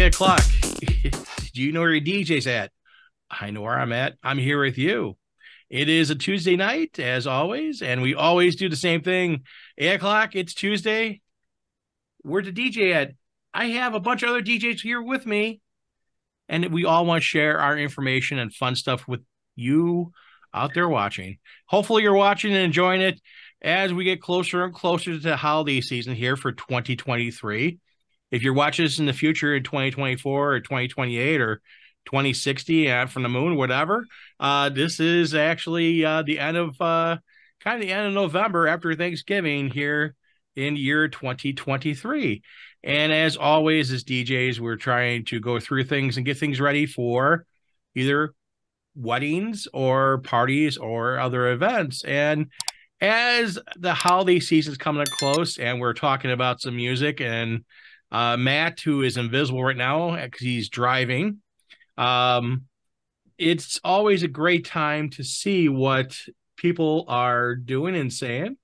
8 o'clock. Do you know where your DJ's at? I know where I'm at. I'm here with you. It is a Tuesday night, as always, and we always do the same thing. 8 o'clock, it's Tuesday. Where's the DJ at? I have a bunch of other DJs here with me, and we all want to share our information and fun stuff with you out there watching. Hopefully, you're watching and enjoying it as we get closer and closer to the holiday season here for 2023. If you're watching this in the future in 2024 or 2028 or 2060 and uh, from the moon, whatever, uh, this is actually uh, the end of uh, kind of the end of November after Thanksgiving here in year 2023. And as always, as DJs, we're trying to go through things and get things ready for either weddings or parties or other events. And as the holiday season is coming up close and we're talking about some music and uh, Matt, who is invisible right now because he's driving, um, it's always a great time to see what people are doing and saying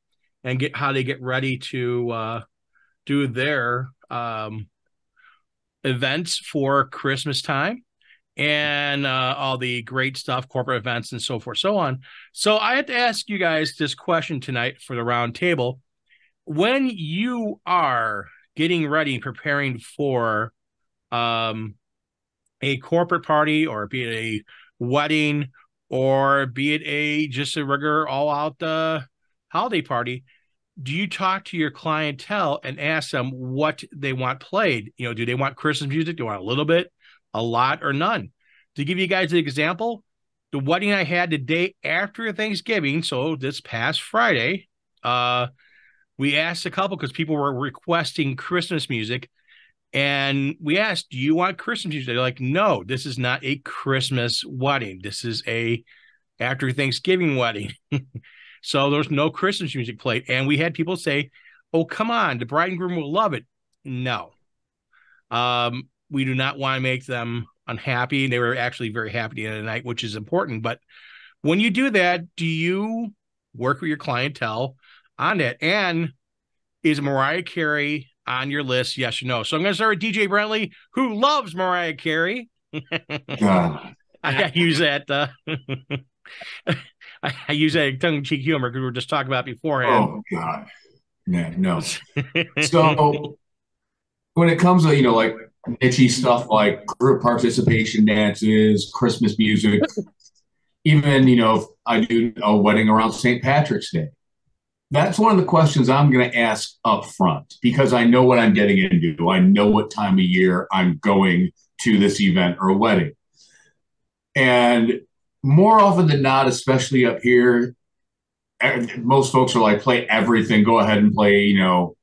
and get how they get ready to uh, do their um, events for Christmas time and uh, all the great stuff, corporate events, and so forth, so on. So I have to ask you guys this question tonight for the round table. When you are getting ready, preparing for um, a corporate party, or be it a wedding, or be it a just a regular all-out uh, holiday party, do you talk to your clientele and ask them what they want played? You know, do they want Christmas music? Do they want a little bit? a lot or none. To give you guys an example, the wedding I had the day after Thanksgiving, so this past Friday, uh, we asked a couple because people were requesting Christmas music. And we asked, Do you want Christmas music? They're like, No, this is not a Christmas wedding. This is a after Thanksgiving wedding. so there's no Christmas music played. And we had people say, Oh, come on, the bride and groom will love it. No. Um, we do not want to make them unhappy. They were actually very happy in the night, which is important. But when you do that, do you work with your clientele on that? And is Mariah Carey on your list? Yes or no? So I'm going to start with DJ Brettly, who loves Mariah Carey. I, I, use that. Uh, I, I, use that tongue in cheek humor because we were just talking about beforehand. Oh God, man, no. so when it comes to you know like niche stuff like group participation dances, Christmas music. Even, you know, I do a wedding around St. Patrick's Day. That's one of the questions I'm going to ask up front because I know what I'm getting into. I know what time of year I'm going to this event or wedding. And more often than not, especially up here, eh, most folks are like, play everything, go ahead and play, you know,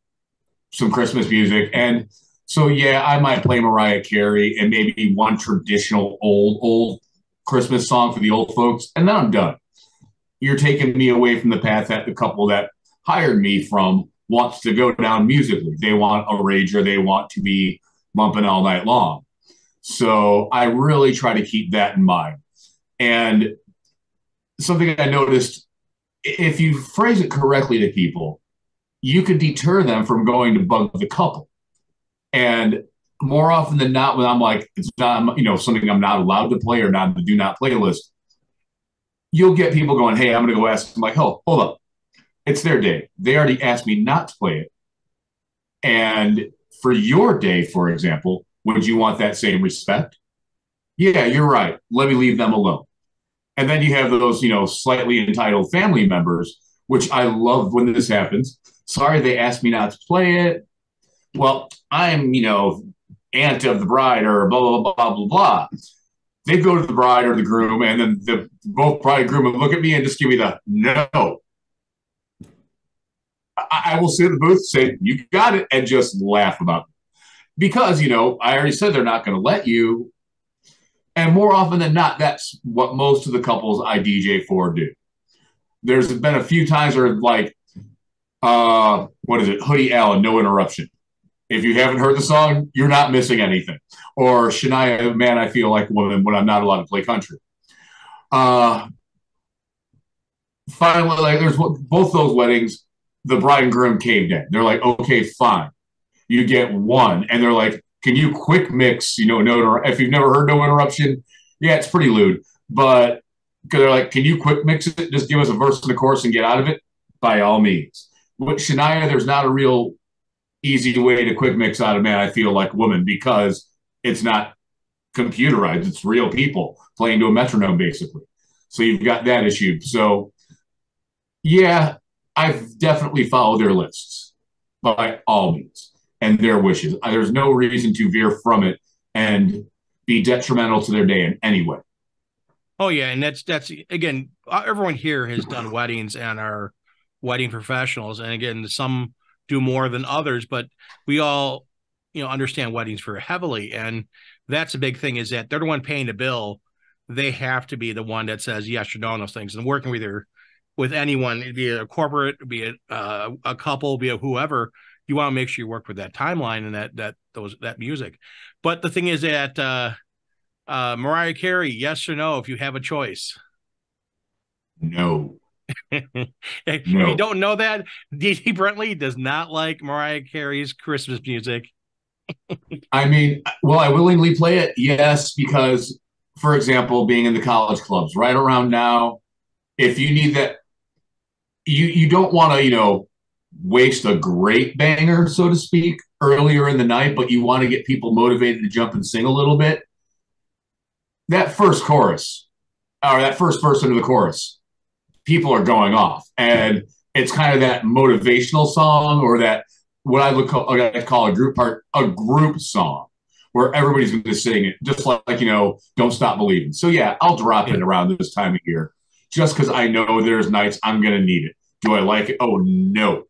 some Christmas music. And so yeah, I might play Mariah Carey and maybe one traditional old old Christmas song for the old folks, and then I'm done. You're taking me away from the path that the couple that hired me from wants to go down musically. They want a rager, they want to be bumping all night long. So I really try to keep that in mind. And something I noticed if you phrase it correctly to people, you could deter them from going to bug the couple. And more often than not, when I'm like, it's not, you know, something I'm not allowed to play or not the do not play list, you'll get people going, Hey, I'm going to go ask. I'm like, Oh, hold up. It's their day. They already asked me not to play it. And for your day, for example, would you want that same respect? Yeah, you're right. Let me leave them alone. And then you have those, you know, slightly entitled family members, which I love when this happens. Sorry, they asked me not to play it well, I'm, you know, aunt of the bride or blah, blah, blah, blah, blah. They go to the bride or the groom, and then the both bride and groom would look at me and just give me the no. I, I will sit in the booth, say, you got it, and just laugh about it. Because, you know, I already said they're not going to let you. And more often than not, that's what most of the couples I DJ for do. There's been a few times where, like, uh, what is it? Hoodie Allen, no interruption. If you haven't heard the song, you're not missing anything. Or Shania, Man, I Feel Like Woman when I'm not allowed to play country. Uh, finally, like there's both those weddings, the bride and groom caved in. They're like, okay, fine. You get one. And they're like, can you quick mix, you know, no, if you've never heard no interruption, yeah, it's pretty lewd, but because they're like, can you quick mix it? Just give us a verse and a chorus and get out of it. By all means. With Shania, there's not a real easy way to quick mix out of man. I feel like woman because it's not computerized; it's real people playing to a metronome, basically. So you've got that issue. So yeah, I've definitely followed their lists by all means and their wishes. There's no reason to veer from it and be detrimental to their day in any way. Oh yeah, and that's that's again, everyone here has done weddings and are wedding professionals, and again, some do more than others, but we all, you know, understand weddings very heavily, and that's a big thing is that they're the one paying the bill. They have to be the one that says yes or no on those things, and working with your with anyone, be it a corporate, be it uh, a couple, be it whoever, you want to make sure you work with that timeline and that that those that music. But the thing is that uh, uh, Mariah Carey, yes or no, if you have a choice. No. If no. you don't know that, DD Brettly does not like Mariah Carey's Christmas music. I mean, will I willingly play it? Yes, because, for example, being in the college clubs right around now, if you need that, you you don't want to, you know, waste a great banger, so to speak, earlier in the night, but you want to get people motivated to jump and sing a little bit that first chorus or that first verse into the chorus, people are going off. And it's kind of that motivational song or that what I would call, I'd call a group part, a group song where everybody's going to sing it, just like, you know, Don't Stop Believing. So, yeah, I'll drop it around this time of year just because I know there's nights I'm going to need it. Do I like it? Oh, no.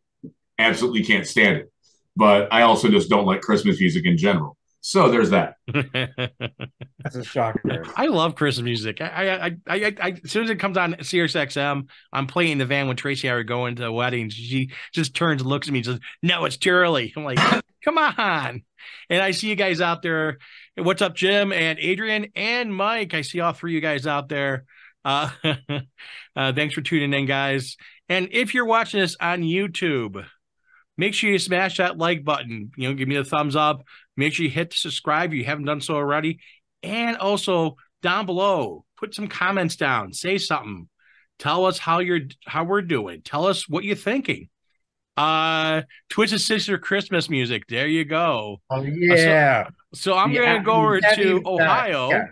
Absolutely can't stand it. But I also just don't like Christmas music in general. So there's that. That's a shocker. I love Christmas music. I, I, I, I, I, as soon as it comes on Sirius XM, I'm playing in the van when Tracy and I are going to weddings. She just turns and looks at me and says, "No, it's too early." I'm like, "Come on!" And I see you guys out there. What's up, Jim and Adrian and Mike? I see all three of you guys out there. Uh, uh, thanks for tuning in, guys. And if you're watching this on YouTube, make sure you smash that like button. You know, give me a thumbs up. Make sure you hit the subscribe if you haven't done so already. And also down below, put some comments down, say something. Tell us how you're how we're doing. Tell us what you're thinking. Uh Twisted Sister Christmas music. There you go. Oh yeah. So, so I'm yeah, gonna go over to Ohio. Yeah.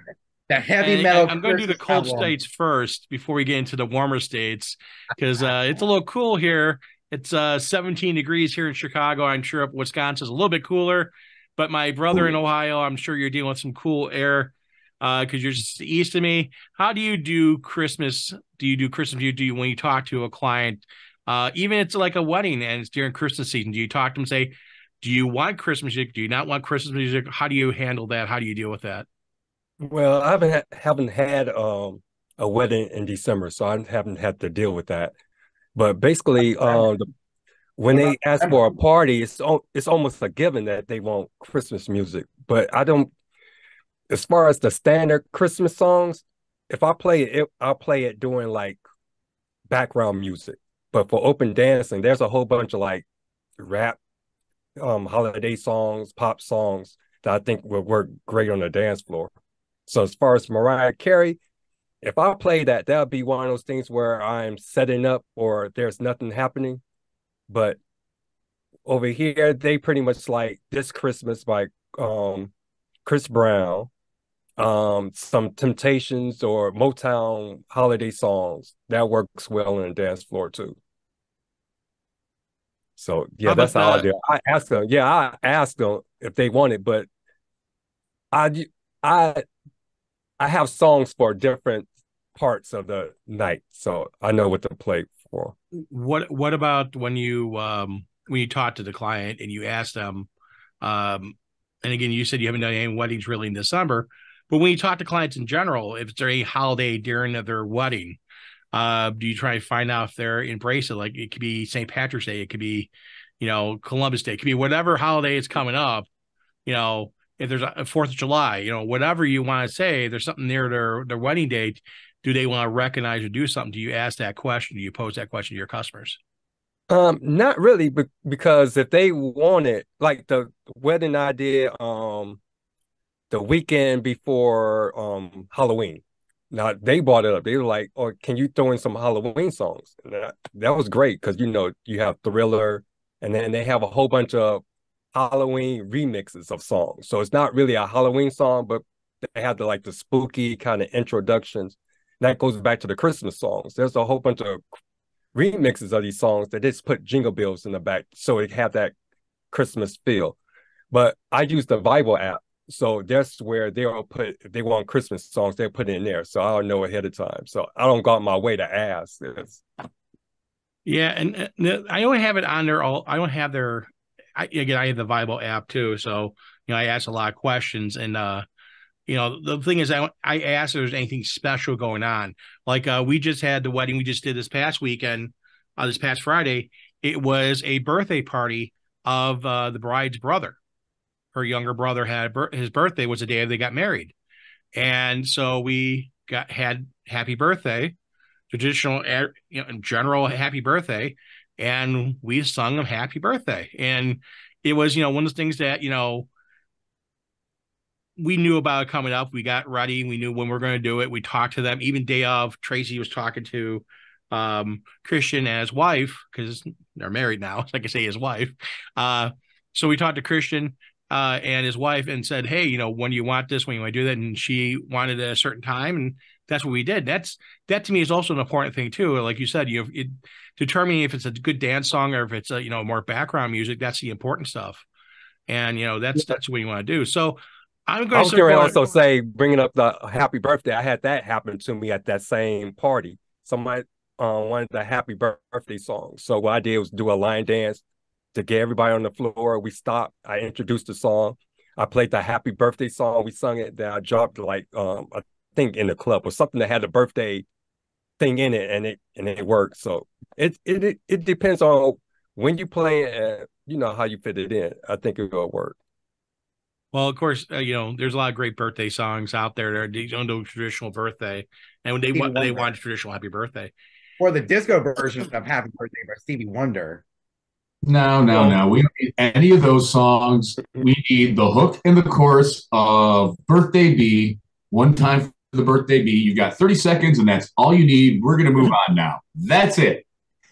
The heavy metal. I'm going to do the cold album. states first before we get into the warmer states because uh, it's a little cool here. It's uh, 17 degrees here in Chicago. I'm sure up Wisconsin is a little bit cooler. But my brother in Ohio, I'm sure you're dealing with some cool air because uh, you're just east of me. How do you do Christmas? Do you do Christmas? Do you do when you talk to a client, uh, even it's like a wedding and it's during Christmas season? Do you talk to them say, "Do you want Christmas music? Do you not want Christmas music?" How do you handle that? How do you deal with that? Well, I haven't ha- haven't had um, a wedding in December, so I haven't had to deal with that. But basically, um, the when they ask for a party, it's it's almost a given that they want Christmas music. But I don't. As far as the standard Christmas songs, if I play it, I'll play it during like background music. But for open dancing, there's a whole bunch of like rap, um, holiday songs, pop songs that I think will work great on the dance floor. So as far as Mariah Carey, if I play that, that'll be one of those things where I'm setting up or there's nothing happening but over here, they pretty much like this Christmas by um, Chris Brown, um, some Temptations or Motown holiday songs. That works well on the dance floor too. So yeah, how that's how that? I do. I asked them. Yeah, I asked them if they wanted, but I I I have songs for different parts of the night, so I know what to play for. What What about when you um when you talk to the client and you ask them, um, and again, you said you haven't done any weddings really in December, but when you talk to clients in general, if it's a holiday during their wedding, uh, do you try to find out if they're embrace it? Like it could be St. Patrick's Day, it could be, you know, Columbus Day, it could be whatever holiday is coming up. You know, if there's a Fourth of July, you know, whatever you want to say, there's something near their their wedding date do they want to recognize or do something? Do you ask that question? Do you pose that question to your customers? Um, not really, but because if they wanted, like the wedding I did, um, the weekend before um Halloween. Now they brought it up. They were like, "Oh, can you throw in some Halloween songs?" That was great because you know you have Thriller, and then they have a whole bunch of Halloween remixes of songs. So it's not really a Halloween song, but they have the like the spooky kind of introductions. That goes back to the Christmas songs. There's a whole bunch of remixes of these songs that just put jingle bells in the back so it have that Christmas feel. But I use the Vibo app. So that's where they'll put if they want Christmas songs, they'll put it in there. So I don't know ahead of time. So I don't go out my way to ask. It's... Yeah, and uh, I only have it on there. All I don't have their. I, again, I have the Vibo app too, so you know I ask a lot of questions, and uh, you know the thing is, I I ask if there's anything special going on. Like uh, we just had the wedding we just did this past weekend, uh, this past Friday. It was a birthday party of uh, the bride's brother her younger brother had his birthday was the day they got married, and so we got had happy birthday, traditional you know general happy birthday, and we sung them happy birthday, and it was you know one of those things that you know we knew about it coming up. We got ready. We knew when we are going to do it. We talked to them. Even day of, Tracy was talking to um, Christian and his wife because they're married now. Like I say, his wife. Uh, so we talked to Christian uh, and his wife and said, "Hey, you know, when do you want this? When you want to do that?" And she wanted at a certain time, and that's what we did. That's that to me is also an important thing too. Like you said, you it, determining if it's a good dance song or if it's a you know more background music. That's the important stuff, and you know that's that's what you want to do. So. I'm going I was to also say, bringing up the happy birthday, I had that happen to me at that same party. Somebody uh, wanted the happy birthday song. So what I did was do a line dance to get everybody on the floor. We stopped. I introduced the song. I played the happy birthday song. We sung it. Then I dropped like um I think in the club or something that had a birthday thing in it, and it and it worked. So it it it, it depends on when you play it, and you know how you fit it in. I think it will work. Well, of course, uh, you know there's a lot of great birthday songs out there. They don't do traditional birthday, and when they want they want traditional happy birthday. Or the disco version of Happy Birthday by Stevie Wonder. No, no, no. We don't need any of those songs. We need the hook and the chorus of Birthday Bee, one time for the Birthday Bee. You've got 30 seconds, and that's all you need. We're going to move on now. That's it.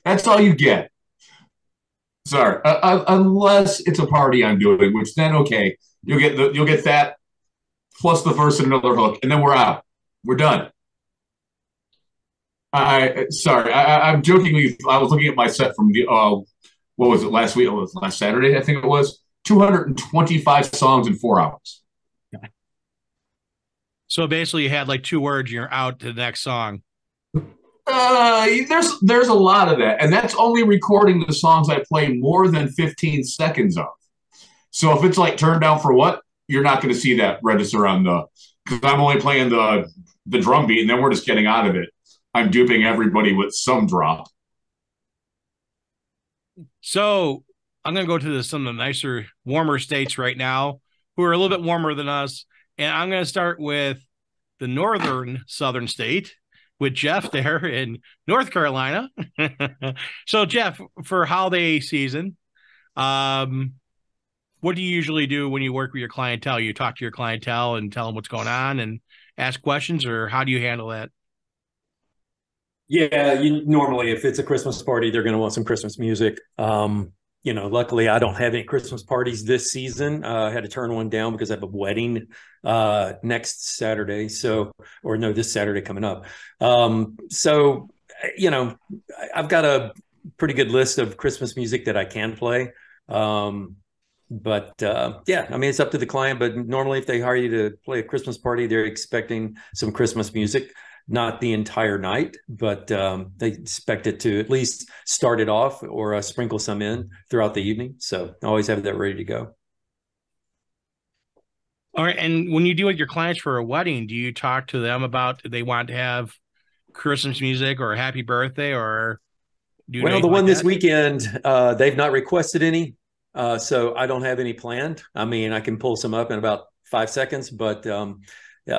That's all you get. Sorry, uh, uh, unless it's a party I'm doing, which then okay, you'll get the you'll get that plus the verse and another hook, and then we're out. We're done. I sorry, I, I'm jokingly. I was looking at my set from the uh, what was it last week? It was last Saturday, I think it was. 225 songs in four hours. So basically, you had like two words, you're out to the next song. Uh, there's there's a lot of that, and that's only recording the songs I play more than 15 seconds of. So if it's like turned down for what, you're not going to see that register on the because I'm only playing the the drum beat, and then we're just getting out of it. I'm duping everybody with some drop. So I'm going to go to the, some of the nicer, warmer states right now, who are a little bit warmer than us, and I'm going to start with the northern southern state with Jeff there in North Carolina. so Jeff, for holiday season, um, what do you usually do when you work with your clientele? You talk to your clientele and tell them what's going on and ask questions, or how do you handle that? Yeah, you, normally if it's a Christmas party, they're going to want some Christmas music. Um, you know, luckily I don't have any Christmas parties this season. Uh, I had to turn one down because I have a wedding uh, next Saturday. So, or no, this Saturday coming up. Um, so, you know, I've got a pretty good list of Christmas music that I can play. Um, but uh, yeah, I mean, it's up to the client. But normally, if they hire you to play a Christmas party, they're expecting some Christmas music not the entire night, but um, they expect it to at least start it off or uh, sprinkle some in throughout the evening. So always have that ready to go. All right. And when you deal with your clients for a wedding, do you talk to them about they want to have Christmas music or happy birthday or do well, the one like this weekend, uh, they've not requested any. Uh, so I don't have any planned. I mean, I can pull some up in about five seconds, but um,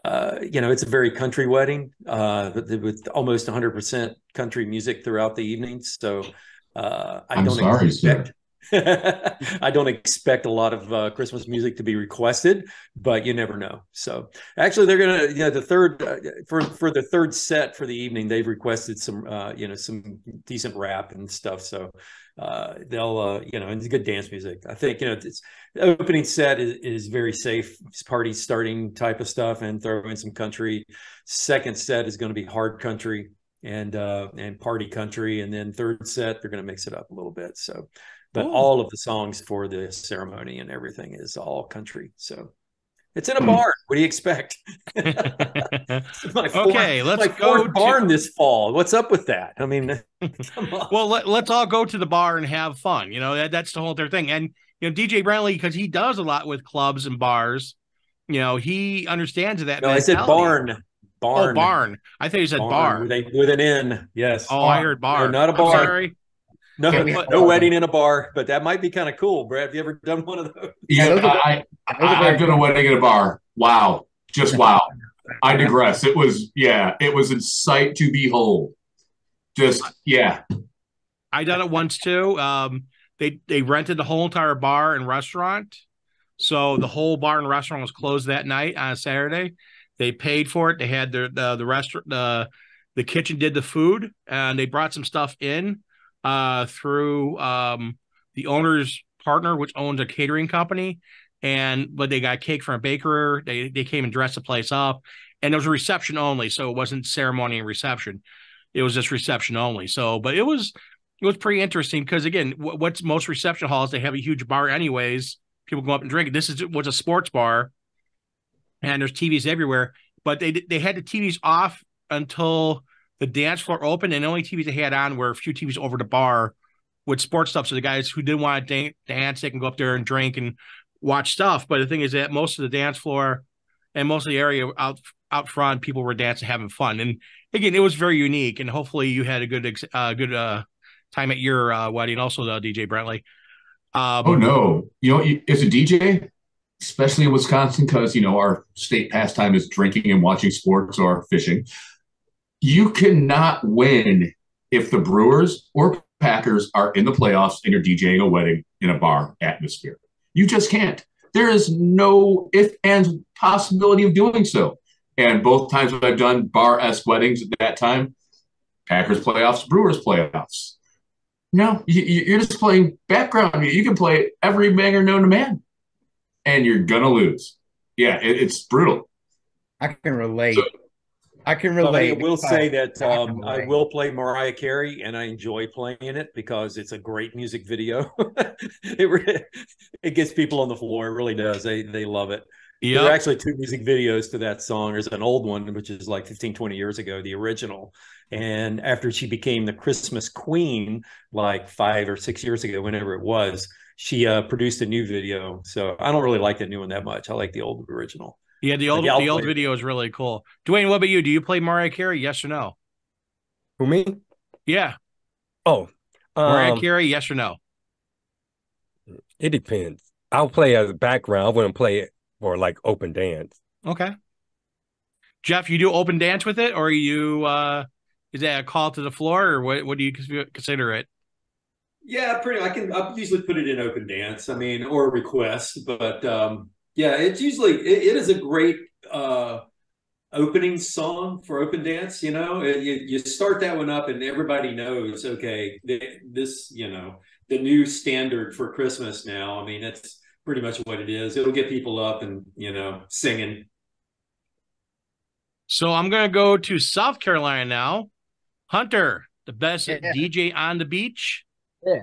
uh, you know, it's a very country wedding uh, with almost 100% country music throughout the evening. So Uh, I I'm don't sorry, expect. I don't expect a lot of uh, Christmas music to be requested, but you never know. So actually, they're gonna, you know, the third uh, for for the third set for the evening, they've requested some, uh, you know, some decent rap and stuff. So uh, they'll, uh, you know, and it's good dance music. I think, you know, it's the opening set is, is very safe, it's party starting type of stuff, and throw in some country. Second set is going to be hard country and uh and party country and then third set they're going to mix it up a little bit so but Ooh. all of the songs for the ceremony and everything is all country so it's in a barn what do you expect my Okay, let's go to- barn this fall what's up with that i mean well, let, let's all go to the bar and have fun. You know, that, that's the whole other thing. And, you know, DJ Brettly, because he does a lot with clubs and bars, you know, he understands that. no i said barn barn Oh, barn. I thought you said bar. with, a, with an n yes Oh, I heard bar. No, not a bar. Sorry. no we- no wedding in a bar but that might be kind of cool brad have you ever done one of those Yeah, those are the- I, I, I've done a wedding in a bar. Wow. Just wow. I digress. It was, yeah, it was a sight to behold. Just, yeah. I done it once too. Um, they they rented the whole entire bar and restaurant, so the whole bar and restaurant was closed that night on a Saturday. They paid for it. They had their the the restaurant the the kitchen did the food and they brought some stuff in uh through um the owner's partner, which owns a catering company. And but they got cake from a baker. They they came and dressed the place up, and it was a reception only, so it wasn't ceremony and reception. It was just reception only. So, but it was it was pretty interesting because again, wh- what's most reception halls? They have a huge bar, anyways. People go up and drink. This is was a sports bar, and there's TVs everywhere. But they they had the TVs off until the dance floor opened, and the only TVs they had on were a few TVs over the bar with sports stuff. So the guys who didn't want to dan- dance, they can go up there and drink and watch stuff. But the thing is that most of the dance floor and most of the area out out front, people were dancing, having fun. And again, it was very unique. And hopefully, you had a good ex- uh, good uh, time at your uh, wedding, also the DJ Brettly. Um, Oh, no. You know, as a DJ, especially in Wisconsin, because, you know, our state pastime is drinking and watching sports or fishing, you cannot win if the Brewers or Packers are in the playoffs and you're DJing a wedding in a bar atmosphere. You just can't. There is no if and possibility of doing so. And both times that I've done bar esque weddings at that time, Packers playoffs, Brewers playoffs. No, you, you're just playing background. You can play every banger known to man, and you're gonna lose. Yeah, it, it's brutal. I can relate. So- I can But I will say that I can um, I relate. will play Mariah Carey, and I enjoy playing it because it's a great music video. it re- it gets people on the floor. It really does. They they love it. There are actually two music videos to that song. There's an old one, which is like 15, 20 years ago, the original. And after she became the Christmas queen, like five or six years ago, whenever it was, she uh, produced a new video. So I don't really like the new one that much. I like the old original. Yeah, the old Yeah, I'll the old play video is really cool. Dwayne, what about you? Do you play Mariah Carey? Yes or no? For me? Yeah, Oh, Mariah um, Carey. Yes or no? it depends. I'll play as a background. I wouldn't play it for like open dance. Okay. Jeff, you do open dance with it, or are you uh is that a call to the floor, or what? What do you consider it? Yeah, pretty. I can. I usually put it in open dance. I mean, or request, but um, yeah, it's usually it, it is a great uh, opening song for open dance. You know, It- you, you start that one up, and everybody knows. Okay, th- this you know the new standard for Christmas now. I mean, it's pretty much what it is. It'll get people up and you know singing. So I'm gonna go to South Carolina now. Hunter, the best Yeah. DJ on the beach. Yeah.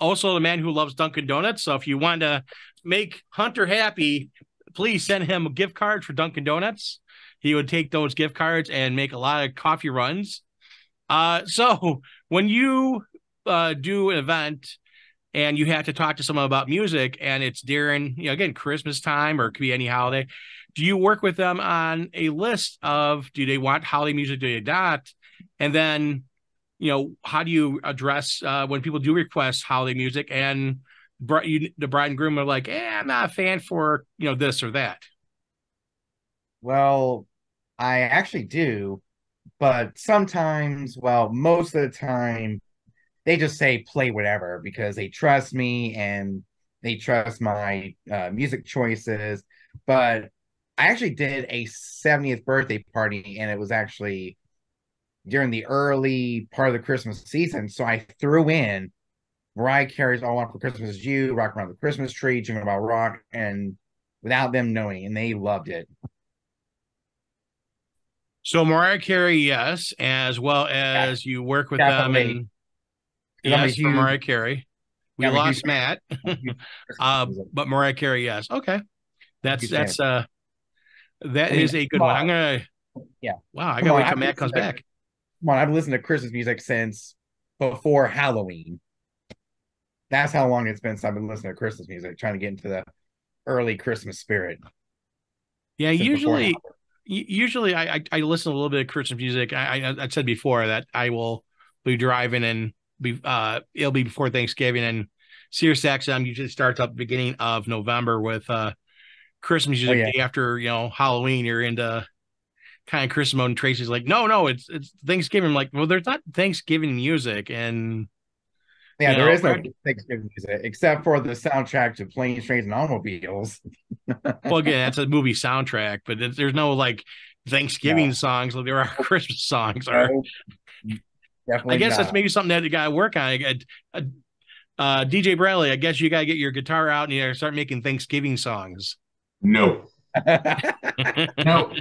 Also, the man who loves Dunkin' Donuts. So if you want to make Hunter happy, please send him a gift card for Dunkin' Donuts. He would take those gift cards and make a lot of coffee runs. Uh, so when you uh, do an event and you have to talk to someone about music and it's during, you know, again, Christmas time or it could be any holiday, do you work with them on a list of do they want holiday music, do they not? And then, you know, how do you address uh, when people do request holiday music and you, the bride and groom are like, eh, I'm not a fan for, you know, this or that. Well, I actually do, but sometimes, well, most of the time, they just say play whatever because they trust me and they trust my uh, music choices. But I actually did a 70th birthday party, and it was actually during the early part of the Christmas season. So I threw in Mariah Carey's All I Want for Christmas Is You, Rock Around the Christmas Tree, Jingle Bell Rock, and without them knowing, and they loved it. So Mariah Carey, yes, as well as you work with Definitely. them And, a yes, for Mariah Carey. We Yeah, I'm lost Matt, uh, but Mariah Carey, yes. Okay, that's Huge that's uh, that I mean, is a good one. on. I'm gonna. Yeah. Wow, I Come gotta on, wait till Matt comes to- back. Come on, I've listened to Christmas music since before Halloween. That's how long it's been since I've been listening to Christmas music, trying to get into the early Christmas spirit. Yeah, before usually usually I, I I listen to a little bit of Christmas music. I, I I said before that I will be driving and be uh it'll be before Thanksgiving and Sirius XM usually starts up beginning of November with uh Christmas music Oh, yeah. day after you know Halloween. You're into kind of Christmas mode. And Tracy's like, no, no, it's it's Thanksgiving. I'm like, well, there's not Thanksgiving music, and Yeah, You there know, is no? Thanksgiving music except for the soundtrack to Planes, Trains, and Automobiles. well, again, that's a movie soundtrack, but there's no like Thanksgiving No. songs like there are Christmas songs. Or definitely I guess that's maybe something that you got to work on. Uh, uh, uh, DJ Brettly, I guess you got to get your guitar out and you gotta start making Thanksgiving songs. No. No.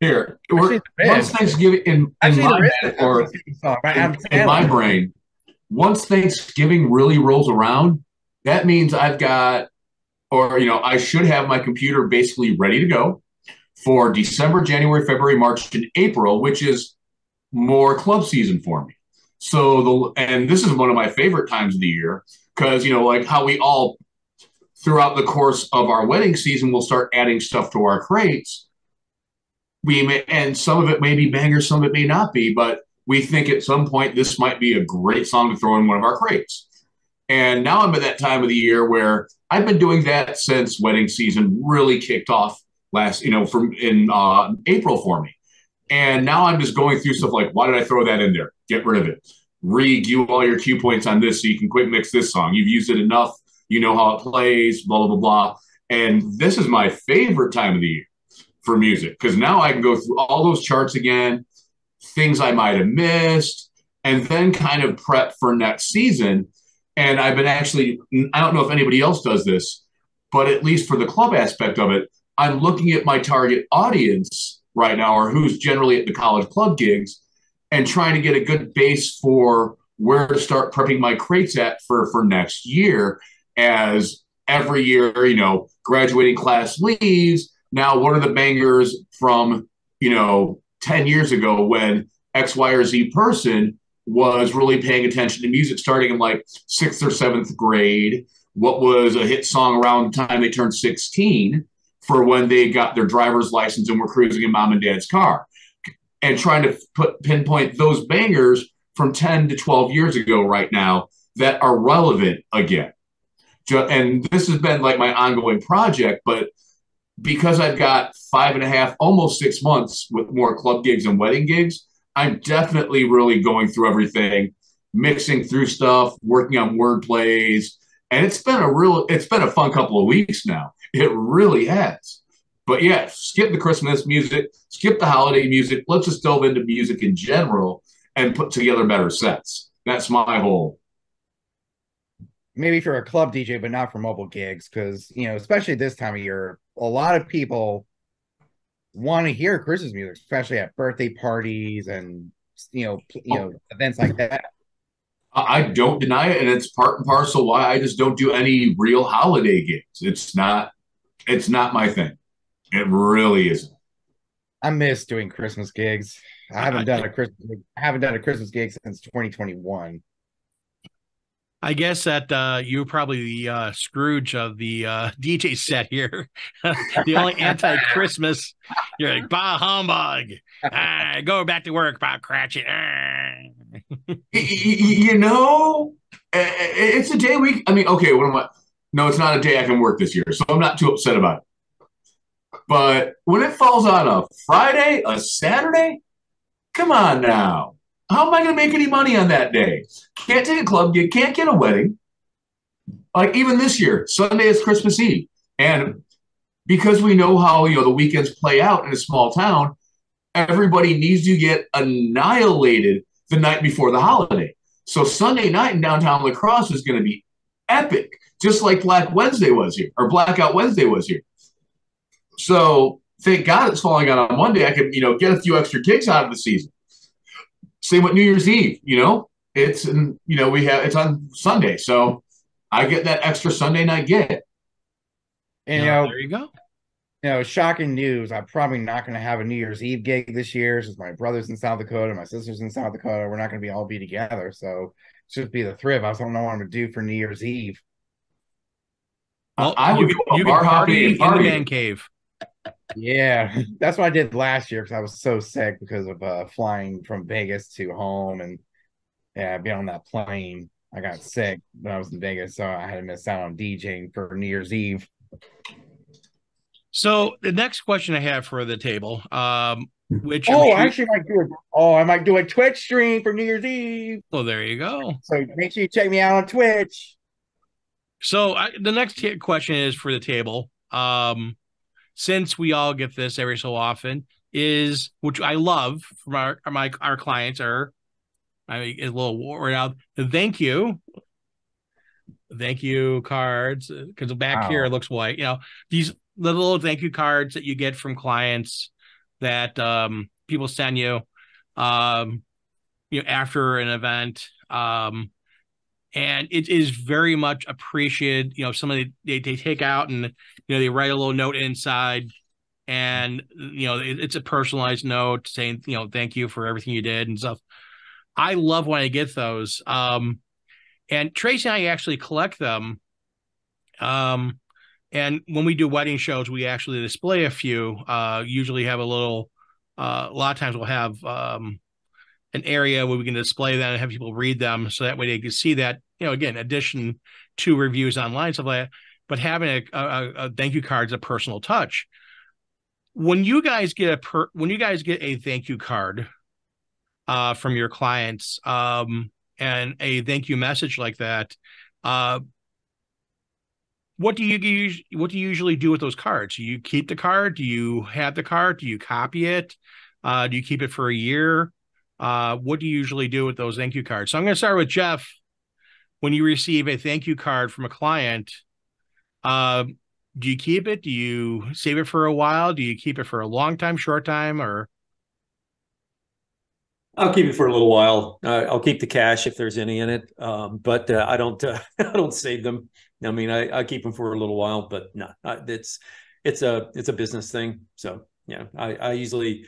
Here, Actually, once. Thanksgiving in, in my there is head a or song by in, in my brain, once Thanksgiving really rolls around, that means I've got, or you know, I should have my computer basically ready to go for December, January, February, March, and April, which is more club season for me. So the and this is one of my favorite times of the year because you know, like how we all throughout the course of our wedding season, we'll start adding stuff to our crates. We may, and some of it may be bangers, some of it may not be, but we think at some point this might be a great song to throw in one of our crates. And now I'm at that time of the year where I've been doing that since wedding season really kicked off last, you know, from in uh, April for me. And now I'm just going through stuff like, why did I throw that in there? Get rid of it. Re-cue all your cue points on this so you can quick mix this song. You've used it enough. You know how it plays, blah, blah, blah, blah. And this is my favorite time of the year for music because now I can go through all those charts again, things I might have missed, and then kind of prep for next season. And I've been actually, I don't know if anybody else does this, but at least for the club aspect of it, I'm looking at my target audience right now, or who's generally at the college club gigs, and trying to get a good base for where to start prepping my crates at for for next year. As every year, you know, graduating class leaves. Now, what are the bangers from you know ten years ago when X, Y, or Z person was really paying attention to music starting in like sixth or seventh grade? What was a hit song around the time they turned 16 for when they got their driver's license and were cruising in mom and dad's car? And trying to put pinpoint those bangers from 10 to 12 years ago right now that are relevant again. And this has been like my ongoing project, but because I've got five and a half, almost six months with more club gigs and wedding gigs, I'm definitely really going through everything, mixing through stuff, working on word plays. And it's been a real, it's been a fun couple of weeks now. It really has. But yeah, skip the Christmas music, skip the holiday music. Let's just delve into music in general and put together better sets. That's my whole. maybe for a club DJ, but not for mobile gigs, because you know, especially this time of year, a lot of people want to hear Christmas music, especially at birthday parties and you know, you know, events like that. I don't deny it, and it's part and parcel why I just don't do any real holiday gigs. It's not, it's not my thing. It really isn't. I miss doing Christmas gigs. I haven't done a Christmas. I haven't done a Christmas gig since 2021. I guess that uh, you're probably the uh, Scrooge of the uh, DJ set here. the only anti-Christmas. You're like, bah humbug. Ah, go back to work, Bob Cratchit. Ah. You know, it's a day week. I mean, okay, what am I? No, it's not a day I can work this year, so I'm not too upset about it. But when it falls on a Friday, a Saturday, come on now. How am I going to make any money on that day? Can't take a club gig, can't get a wedding. Like even this year, Sunday is Christmas Eve. And because we know how you know the weekends play out in a small town, everybody needs to get annihilated the night before the holiday. So Sunday night in downtown La Crosse is going to be epic, just like Black Wednesday was here, or Blackout Wednesday was here. So thank God it's falling out on Monday. I could, you know, get a few extra gigs out of the season. Same with New Year's Eve, you know, it's, and you know, we have, it's on Sunday. So I get that extra Sunday night gig. And, you know, there you go. You know, shocking news. I'm probably not going to have a New Year's Eve gig this year since my brother's in South Dakota, my sister's in South Dakota. We're not going to be all be together. So it's just be the three of us. I don't know what I'm going to do for New Year's Eve. Well, I would you, go you bar can party hopping in the man cave. Yeah, that's what I did last year because I was so sick because of uh, flying from Vegas to home and yeah, being on that plane. I got sick when I was in Vegas, so I had to miss out on DJing for New Year's Eve. So the next question I have for the table, um, which Oh, sure- I actually might do it. Oh, I might do a Twitch stream for New Year's Eve. well, there you go. So make sure you check me out on Twitch. So I, the next t- question is for the table. Um, since we all get this every so often, is which I love from our my our clients are, I mean, a little word out. The thank you, thank you cards because back here it looks white. You know these little thank you cards that you get from clients that um, people send you, um, you know, after an event. Um, and it is very much appreciated. You know, somebody they, they take out and you know they write a little note inside, and you know it, it's a personalized note saying you know thank you for everything you did and stuff. I love when I get those. Um, and Tracy and I actually collect them. Um, and when we do wedding shows, we actually display a few. Uh, usually have a little. Uh, a lot of times we'll have um, an area where we can display that and have people read them so that way they can see that you know again addition to reviews online stuff like that. But having a, a, a thank you card is a personal touch. When you guys get a per when you guys get a thank you card uh from your clients um and a thank you message like that uh what do you what do you usually do with those cards? Do you keep the card? Do you have the card? Do you copy it? Uh do you keep it for a year uh, what do you usually do with those thank you cards? So I'm going to start with Jeff. When you receive a thank you card from a client, uh, do you keep it? Do you save it for a while? Do you keep it for a long time, short time, or I'll keep it for a little while. Uh, I'll keep the cash if there's any in it, um, but uh, I don't. Uh, I don't save them. I mean, I, I keep them for a little while, but no, it's it's a it's a business thing. So yeah, I, I usually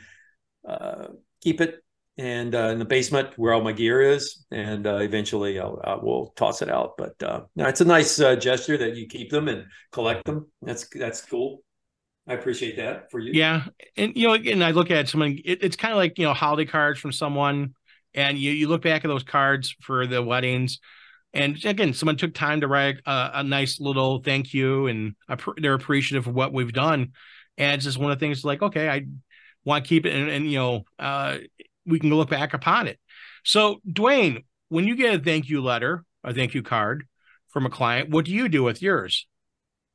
uh, keep it and uh, in the basement where all my gear is, and uh, eventually I'll, I will toss it out. But uh, no, it's a nice uh, gesture that you keep them and collect them. That's that's cool. I appreciate that for you. yeah? And you know, again, I look at someone. It, it's kind of like you know holiday cards from someone, and you you look back at those cards for the weddings. And again, someone took time to write a, a nice little thank you, and appre- they're appreciative of what we've done. And it's just one of the things like, okay, I want to keep it, and, and you know, uh, we can look back upon it. So, Dwayne, when you get a thank you letter, a thank you card from a client, what do you do with yours?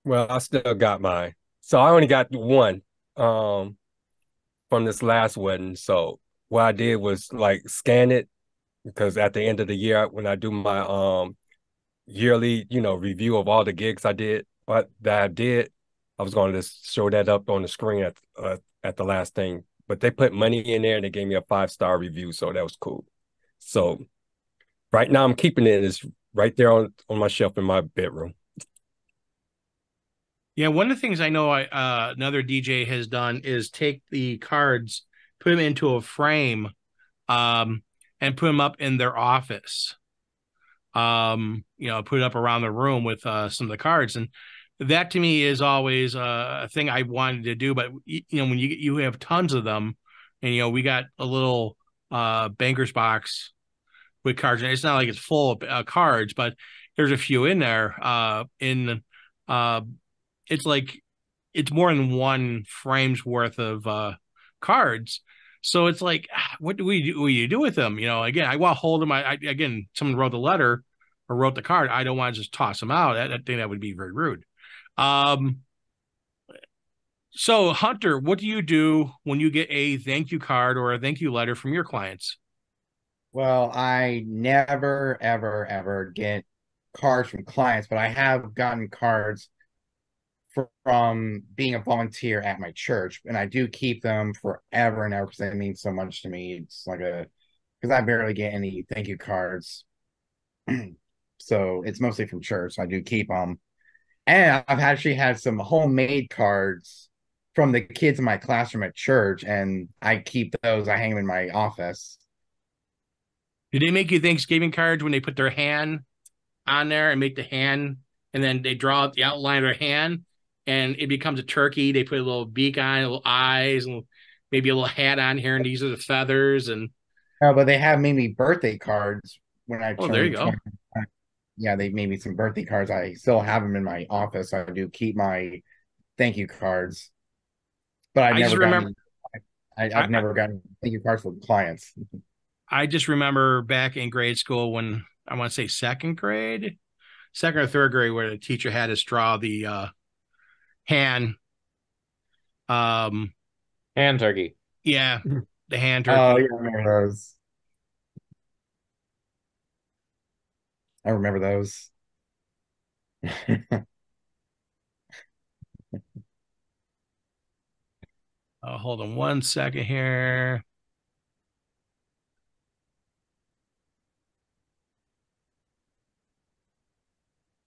Well, I still got mine. So I only got one um from this last wedding. So what I did was like scan it because at the end of the year when I do my um yearly, you know, review of all the gigs I did, what that I did, I was going to just show that up on the screen at uh, at the last thing. But they put money in there and they gave me a five star review, so that was cool. So right now I'm keeping it. It's right there on on my shelf in my bedroom. Yeah, one of the things I know I, uh, another DJ has done is take the cards, put them into a frame, um, and put them up in their office. Um, you know, put it up around the room with uh, some of the cards, and that to me is always a thing I wanted to do. But you know, when you you have tons of them, and you know, we got a little uh, banker's box with cards, and it's not like it's full of uh, cards, but there's a few in there. Uh, in uh, it's like it's more than one frame's worth of uh cards So it's like, ah, what do we do? What do you do with them? You know, again, I want to hold them. I, I again, someone wrote the letter or wrote the card. I don't want to just toss them out. I, I think that would be very rude. Um, so Hunter, what do you do when you get a thank you card or a thank you letter from your clients? Well, I never, ever, ever get cards from clients, but I have gotten cards from being a volunteer at my church, and I do keep them forever and ever because they mean so much to me. It's like a because I barely get any thank you cards, so it's mostly from church. So I do keep them, and I've actually had some homemade cards from the kids in my classroom at church, and I keep those. I hang them in my office. Do they make you Thanksgiving cards when they put their hand on there and make the hand, and then they draw out the outline of their hand? and it becomes a turkey. They put a little beak on, little eyes, and maybe a little hat on here, and these are the feathers. And oh, but they have made me birthday cards when I. Oh, there you go. Yeah, they made me some birthday cards. I still have them in my office. I do keep my thank you cards, but I, I never remember. I, have I, never gotten thank you cards for clients. I just remember back in grade school when I want to say second grade, second or third grade, where the teacher had us draw the uh, hand um hand turkey yeah the hand turkey oh yeah i remember those i remember those oh, hold on one second here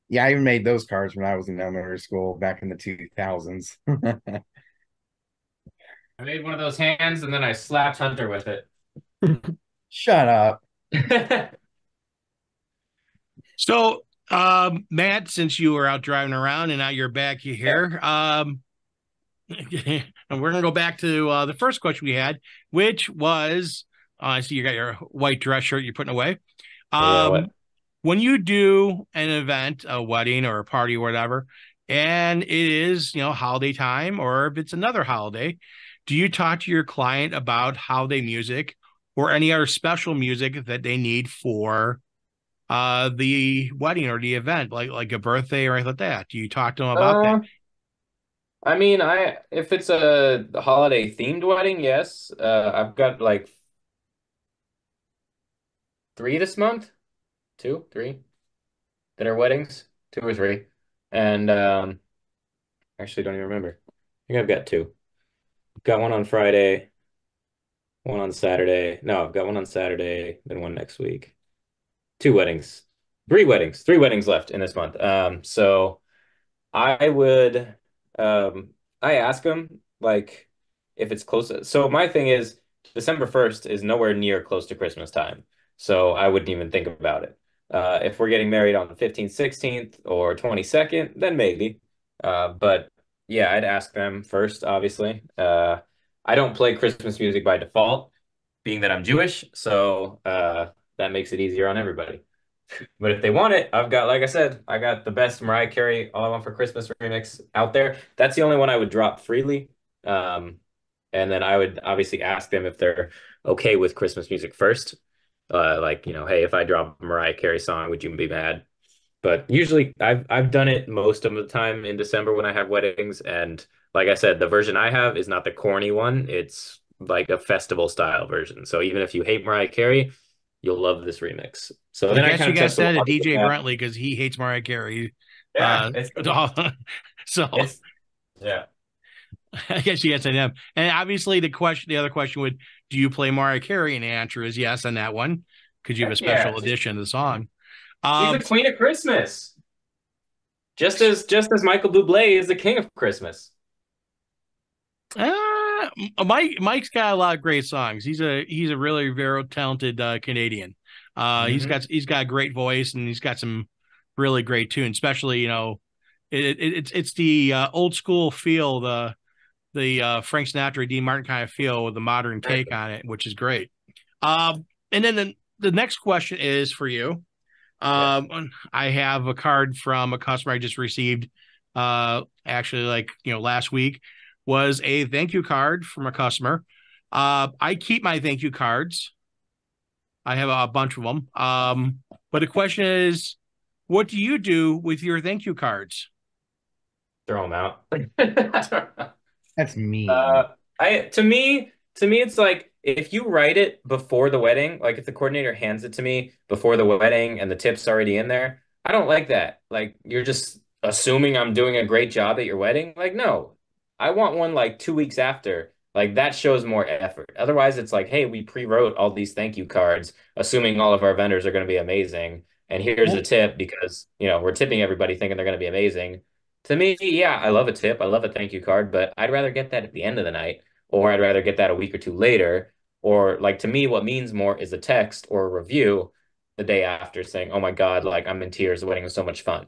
Yeah, I even made those cards when I was in elementary school back in the 2000s. I made one of those hands and then I slapped Hunter with it. Shut up. so, um, Matt, since you were out driving around and now you're back here, um, and we're gonna go back to uh, the first question we had, which was uh, I see you got your white dress shirt you're putting away. Um, yeah, when you do an event, a wedding or a party or whatever, and it is, you know, holiday time or if it's another holiday, do you talk to your client about holiday music or any other special music that they need for uh the wedding or the event, like like a birthday or anything like that? Do you talk to them about uh, that? I mean, I if it's a holiday themed wedding, yes. Uh, I've got like three this month two, three that are weddings, two or three. And um, actually don't even remember. I think I've got two. Got one on Friday, one on Saturday. No, I've got one on Saturday, then one next week. Two weddings, three weddings, three weddings left in this month. Um, so I would, um, I ask them like if it's close. So my thing is December 1st is nowhere near close to Christmas time. So I wouldn't even think about it. Uh, if we're getting married on the 15th, 16th, or 22nd, then maybe. Uh, but yeah, I'd ask them first, obviously. Uh, I don't play Christmas music by default, being that I'm Jewish. So uh, that makes it easier on everybody. But if they want it, I've got, like I said, I got the best Mariah Carey All I Want for Christmas remix out there. That's the only one I would drop freely. Um, and then I would obviously ask them if they're okay with Christmas music first uh, like you know, hey, if I drop a Mariah Carey song, would you be mad? But usually, I've I've done it most of the time in December when I have weddings, and like I said, the version I have is not the corny one; it's like a festival style version. So even if you hate Mariah Carey, you'll love this remix. So I then guess I you guys said to DJ Brettly because he hates Mariah Carey. Yeah, uh, so it's, yeah. I guess you answered them. And obviously, the question, the other question would, do you play Mariah Carey? And the answer is yes on that one because you have a special yeah. edition of the song. Um, She's the queen of Christmas, just as just as Michael Bublé is the king of Christmas. Uh, Mike Mike's got a lot of great songs. He's a he's a really very talented uh, Canadian. Uh, mm-hmm. he's got he's got a great voice and he's got some really great tunes. Especially you know, it, it it's it's the uh, old school feel the the uh, Frank Sinatra, Dean Martin kind of feel with the modern take on it, which is great. Um, and then the, the next question is for you. Um. I have a card from a customer I just received, uh, actually like, you know, last week was a thank you card from a customer Uh, I keep my thank you cards. I have a bunch of them. Um, but the question is, what do you do with your thank you cards? Throw them out. That's me. Uh, I to me to me it's like if you write it before the wedding, like if the coordinator hands it to me before the wedding and the tip's already in there, I don't like that. Like you're just assuming I'm doing a great job at your wedding. Like no, I want one like two weeks after. Like that shows more effort. Otherwise, it's like, hey, we pre-wrote all these thank you cards, assuming all of our vendors are going to be amazing. And here's a tip because you know we're tipping everybody thinking they're going to be amazing. To me, yeah, I love a tip. I love a thank you card, but I'd rather get that at the end of the night, or I'd rather get that a week or two later. Or like to me, what means more is a text or a review the day after saying, "Oh my God, like I'm in tears. The wedding was so much fun."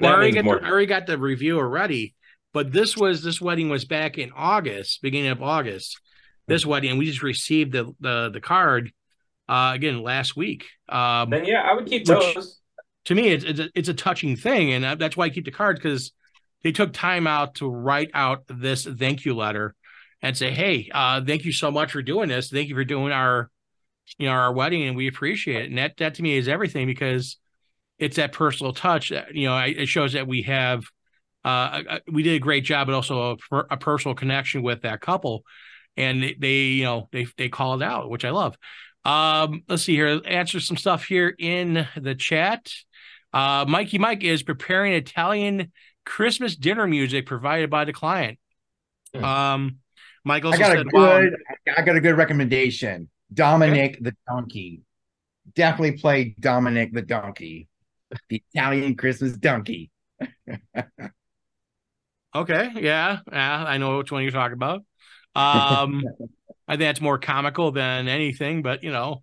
Well, I already, means got more. the, I already got the review already, but this was this wedding was back in August, beginning of August. This wedding, and we just received the the, the card uh, again last week. Um, Then yeah, I would keep Which- those. to me, it's it's a, it's a touching thing, and uh, that's why I keep the cards because they took time out to write out this thank you letter and say, "Hey, uh, thank you so much for doing this. Thank you for doing our, you know, our wedding, and we appreciate it." And that that to me is everything because it's that personal touch. That, you know, it shows that we have, uh, we did a great job, but also a, a personal connection with that couple, and they, they you know, they they call it out, which I love. Um, let's see here. Answer some stuff here in the chat. Uh, Mikey Mike is preparing Italian Christmas dinner music provided by the client. Hmm. Um, Mike I got a said, wow. I got a good recommendation. Dominic the donkey. Definitely play Dominic the donkey, the Italian Christmas donkey. okay, yeah, yeah, I know which one you're talking about. Um, I think that's more comical than anything, but you know,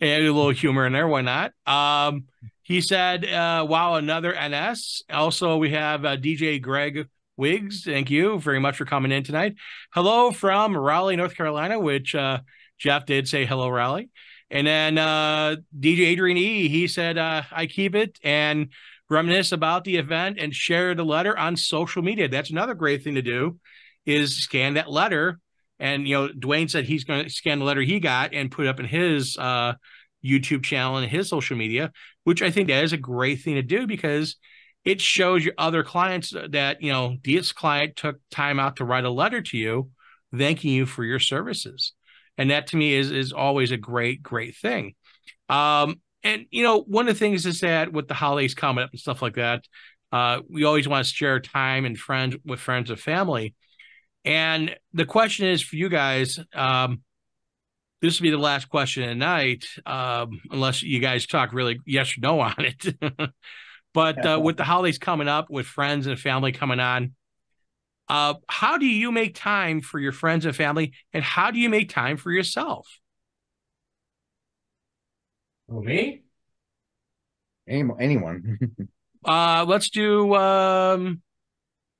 a little humor in there. Why not? Um, he said, uh, wow, another NS. Also, we have uh, DJ Greg Wiggs. Thank you very much for coming in tonight. Hello from Raleigh, North Carolina, which uh, Jeff did say hello, Raleigh. And then uh, DJ Adrian E, he said, uh, I keep it and reminisce about the event and share the letter on social media. That's another great thing to do is scan that letter. And, you know, Dwayne said he's going to scan the letter he got and put it up in his uh, YouTube channel and his social media, which I think that is a great thing to do because it shows your other clients that, you know, this client took time out to write a letter to you, thanking you for your services. And that to me is is always a great, great thing. Um, and you know, one of the things is that with the holidays coming up and stuff like that, uh, we always want to share time and friends with friends and family. And the question is for you guys, um, this will be the last question tonight, um, unless you guys talk really yes or no on it. but uh, with the holidays coming up, with friends and family coming on, uh, how do you make time for your friends and family, and how do you make time for yourself? Me? Any, anyone? Uh, let's do um,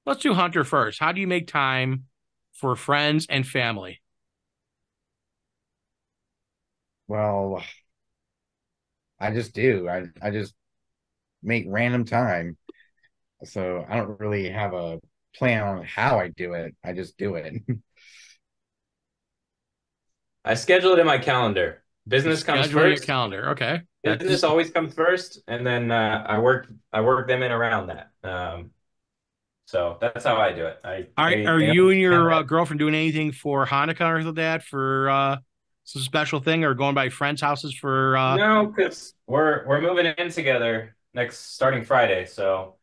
let's do Hunter first. How do you make time for friends and family? well, I just do. I I just make random time. So I don't really have a plan on how I do it. I just do it. I schedule it in my calendar. Business comes first. calendar. Okay. Business always comes first, and then uh, I work I work them in around that. Um, so that's how I do it. I Are I- are I you and your uh, girlfriend doing anything for Hanukkah or anything like that for uh some special thing or going by friends' houses for uh no, because we're we're moving in together next starting Friday. So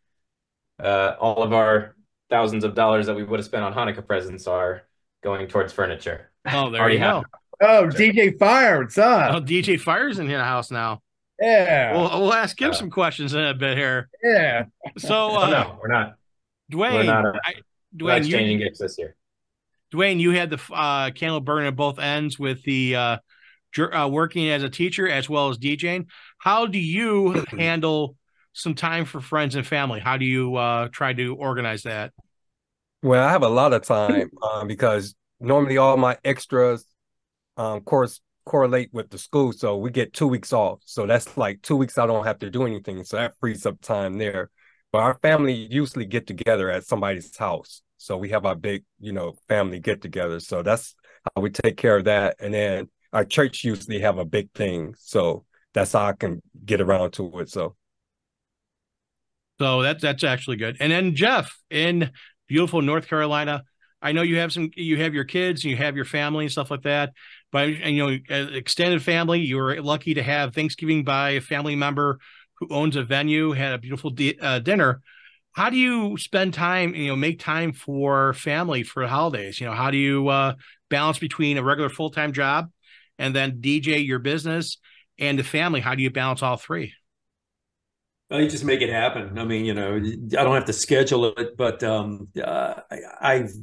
uh, all of our thousands of dollars that we would have spent on Hanukkah presents are going towards furniture. Oh, there you go. Oh, DJ Fire, what's Oh, up? DJ Fire's in the house now. Yeah, We'll, we'll ask him Uh, some questions in a bit here. yeah. So, Oh, uh, no, we're not. Dwayne, We're not, uh, I, We're not Dwayne, exchanging you, gifts this year. Dwayne, you had the uh, candle burning at both ends with the uh, jur- uh, working as a teacher as well as DJing. How do you handle some time for friends and family? How do you uh, try to organize that? Well, I have a lot of time um, because normally all my extras um course correlate with the school, so we get two weeks off. So that's like two weeks I don't have to do anything. So that frees up time there. But our family usually get together at somebody's house. So we have our big, you know, family get together. So that's how we take care of that, and then our church usually have a big thing, so that's how I can get around to it. So, so that's that's actually good. And then Jeff in beautiful North Carolina. I know you have some, you have your kids, you have your family and stuff like that. But you know, extended family, you were lucky to have Thanksgiving by a family member who owns a venue, had a beautiful di- uh, dinner. How do you spend time, you know, make time for family for holidays? You know, how do you uh, balance between a regular full time job and then DJ your business and the family? How do you balance all three? Well, you just make it happen. I mean, you know, I don't have to schedule it, but um, uh, I, I've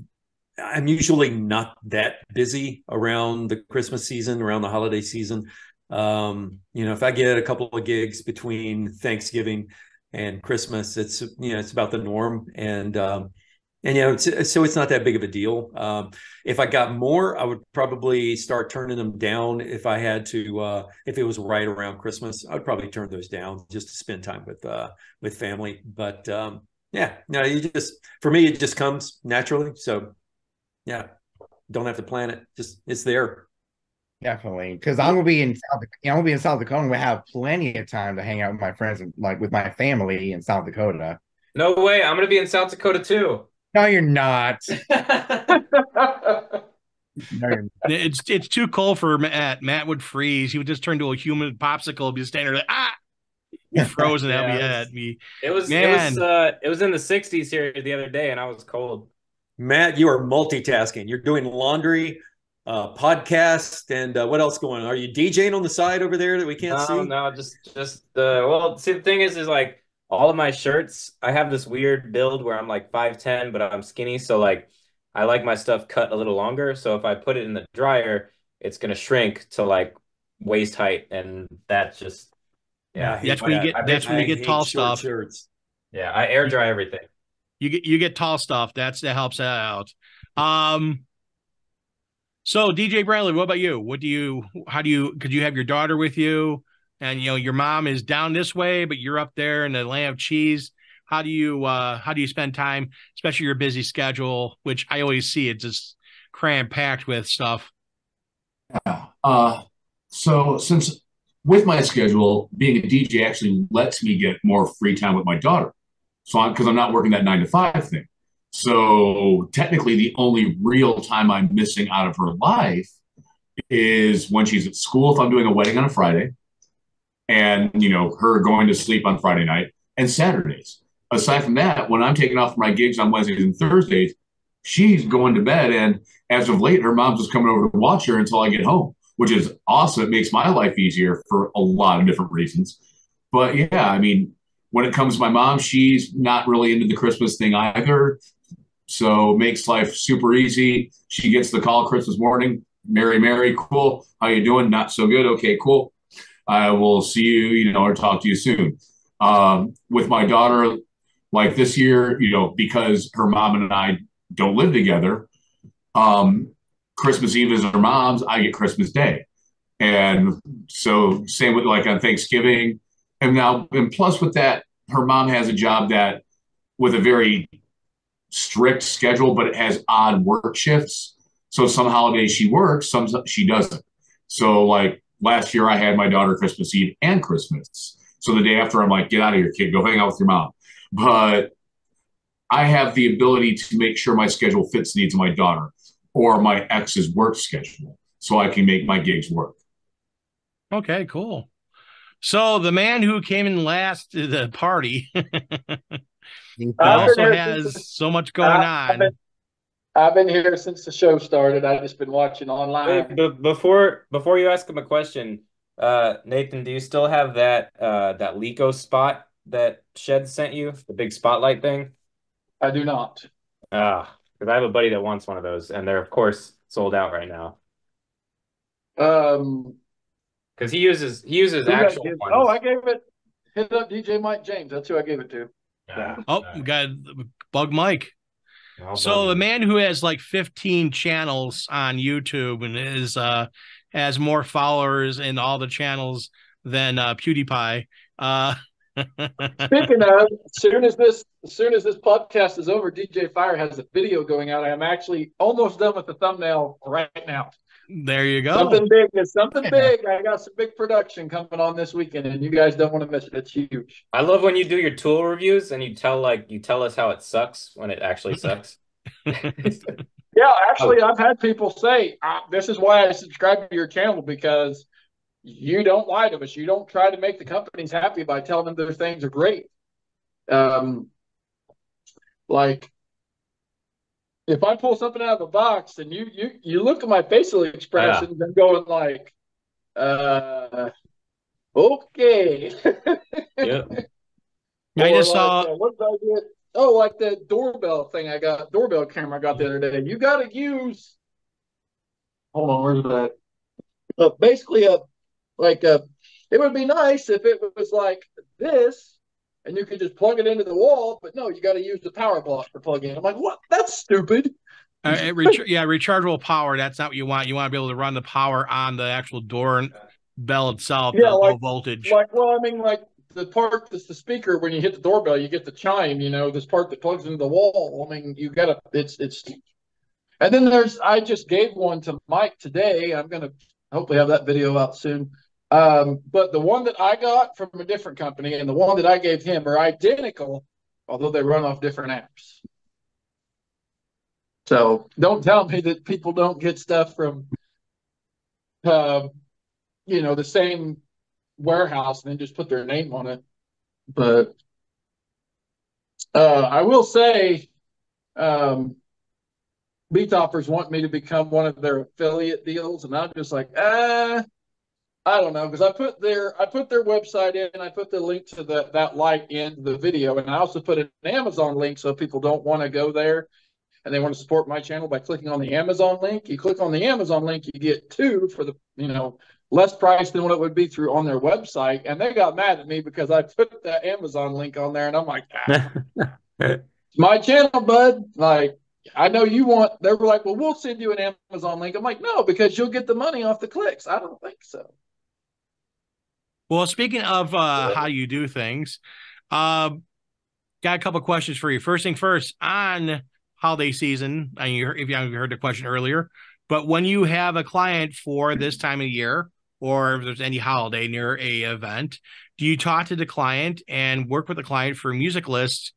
I'm usually not that busy around the Christmas season, around the holiday season. Um, you know, if I get a couple of gigs between Thanksgiving and Christmas, it's you know it's about the norm, and um, and you know it's, so it's not that big of a deal. Um, if I got more, I would probably start turning them down. If I had to, uh, if it was right around Christmas, I would probably turn those down just to spend time with uh, with family. But um, yeah, no, you just for me it just comes naturally. So yeah, don't have to plan it. Just it's there. Definitely, because I'm gonna be in South. Dakota. I'm gonna be in South Dakota. We have plenty of time to hang out with my friends, and like with my family in South Dakota. No way! I'm gonna be in South Dakota too. No, you're not. no, you're not. It's it's too cold for Matt. Matt would freeze. He would just turn to a human popsicle, and be standing there like ah, frozen. yeah, at me. It was Man. it was uh, it was in the 60s here the other day, and I was cold. Matt, you are multitasking. You're doing laundry, uh, podcast, and uh, what else going on? Are you DJing on the side over there that we can't no, see? No, just just the uh, well. See, the thing is, is like all of my shirts. I have this weird build where I'm like five ten, but I'm skinny. So like, I like my stuff cut a little longer. So if I put it in the dryer, it's gonna shrink to like waist height, and that's just yeah. That's when you get. that's when you get tall stuff. Shirts. Yeah, I air dry everything. You get you get tall stuff. That's that helps out. Um, so DJ Brettly, what about you? What do you how do you could you have your daughter with you? And you know, your mom is down this way, but you're up there in the land of cheese. How do you uh how do you spend time, especially your busy schedule, which I always see it's just cram packed with stuff. Yeah. Uh so since with my schedule, being a DJ actually lets me get more free time with my daughter. So I'm, because I'm not working that nine to five thing. So technically, the only real time I'm missing out of her life is when she's at school. If I'm doing a wedding on a Friday, and you know her going to sleep on Friday night and Saturdays. Aside from that, when I'm taking off my gigs on Wednesdays and Thursdays, she's going to bed. And as of late, her mom's just coming over to watch her until I get home, which is awesome. It makes my life easier for a lot of different reasons. But yeah, I mean, when it comes to my mom, she's not really into the Christmas thing either. So makes life super easy. She gets the call Christmas morning. Mary, Mary, cool. How you doing? Not so good. Okay, cool. I will see you, you know, or talk to you soon. Um, with my daughter, like this year, you know, because her mom and I don't live together, um, Christmas Eve is her mom's, I get Christmas Day. And so same with like on Thanksgiving. And now, and plus with that, her mom has a job that with a very strict schedule, but it has odd work shifts. So some holidays she works, some she doesn't. So like last year, I had my daughter Christmas Eve and Christmas. So the day after, I'm like, get out of here, kid, go hang out with your mom. But I have the ability to make sure my schedule fits the needs of my daughter or my ex's work schedule, so I can make my gigs work. Okay, cool. So the man who came in last to the party also has so much going I've on. Been, I've been here since the show started. I've just been watching online. Wait, before before you ask him a question, uh, Nathan, do you still have that uh, that Lico spot that Shed sent you, the big spotlight thing? I do not. Ah, because I have a buddy that wants one of those, and they're of course sold out right now. Um, because he uses he uses actual. Oh, I gave it. Hit up DJ Mike James. That's who I gave it to. Yeah. Oh, we got Bug Mike. so the man who has like 15 channels on YouTube and is uh has more followers in all the channels than uh PewDiePie. Uh Speaking of, as soon as this as soon as this podcast is over, DJ Fire has a video going out. I'm actually almost done with the thumbnail right now. There you go. Something big is something big. I got some big production coming on this weekend, and you guys don't want to miss it. It's huge. I love when you do your tool reviews and you tell like you tell us how it sucks when it actually sucks. Yeah, actually, I've had people say uh, this is why I subscribe to your channel because you don't lie to us. You don't try to make the companies happy by telling them their things are great. Um, like if I pull something out of a box and you you you look at my facial expressions and going like, uh, okay. yeah. I just like, saw. uh, what did I get? Oh, like the doorbell thing I got, doorbell camera I got the other day. You got to use. Hold on, where's that? Uh, basically, a like a. It would be nice if it was like this, and you could just plug it into the wall. But no, you got to use the power block for plugging. I'm like, what? That's stupid. Uh, rech- yeah, rechargeable power. That's not what you want. You want to be able to run the power on the actual door bell itself, Yeah, like- low voltage. Like, well, I mean, like the part that's the speaker when you hit the doorbell, you get the chime. You know, this part that plugs into the wall. I mean, you got to. It's it's. And then there's. I just gave one to Mike today. I'm gonna hopefully have that video out soon. Um, but the one that I got from a different company and the one that I gave him are identical, although they run off different apps. So don't tell me that people don't get stuff from, uh, you know, the same warehouse and then just put their name on it. But uh, I will say, um, Beat Toppers want me to become one of their affiliate deals, and I'm just like, ah, I don't know, because I put their I put their website in, I put the link to the that light in the video, and I also put an Amazon link so people don't want to go there and they want to support my channel by clicking on the Amazon link. You click on the Amazon link, you get two for the you know less price than what it would be through on their website. And they got mad at me because I put that Amazon link on there, and I'm like, ah, it's my channel, bud. Like, I know you want. They were like, well, we'll send you an Amazon link. I'm like, no, because you'll get the money off the clicks. I don't think so. Well, speaking of uh, how you do things, uh, got a couple questions for you. First thing first, on holiday season, and you if you haven't heard the question earlier, but when you have a client for this time of year, or if there's any holiday near a event, do you talk to the client and work with the client for music lists?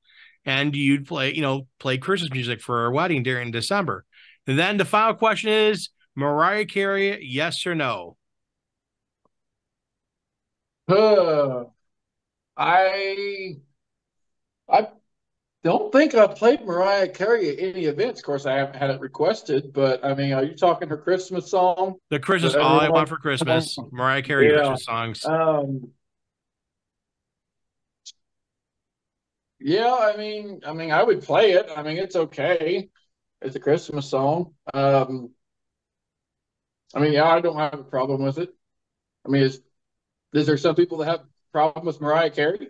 And do you play, you know, play Christmas music for a wedding during December? And then the final question is Mariah Carey, yes or no? Uh, I I don't think I've played Mariah Carey at any events. Of course, I haven't had it requested, but I mean, are you talking her Christmas song? The Christmas, all I want for Christmas, Mariah Carey Yeah. Christmas songs. Um, yeah, I mean, I mean, I would play it. I mean, it's okay. It's a Christmas song. Um, I mean, yeah, I don't have a problem with it. I mean, is is there some people that have problem with Mariah Carey?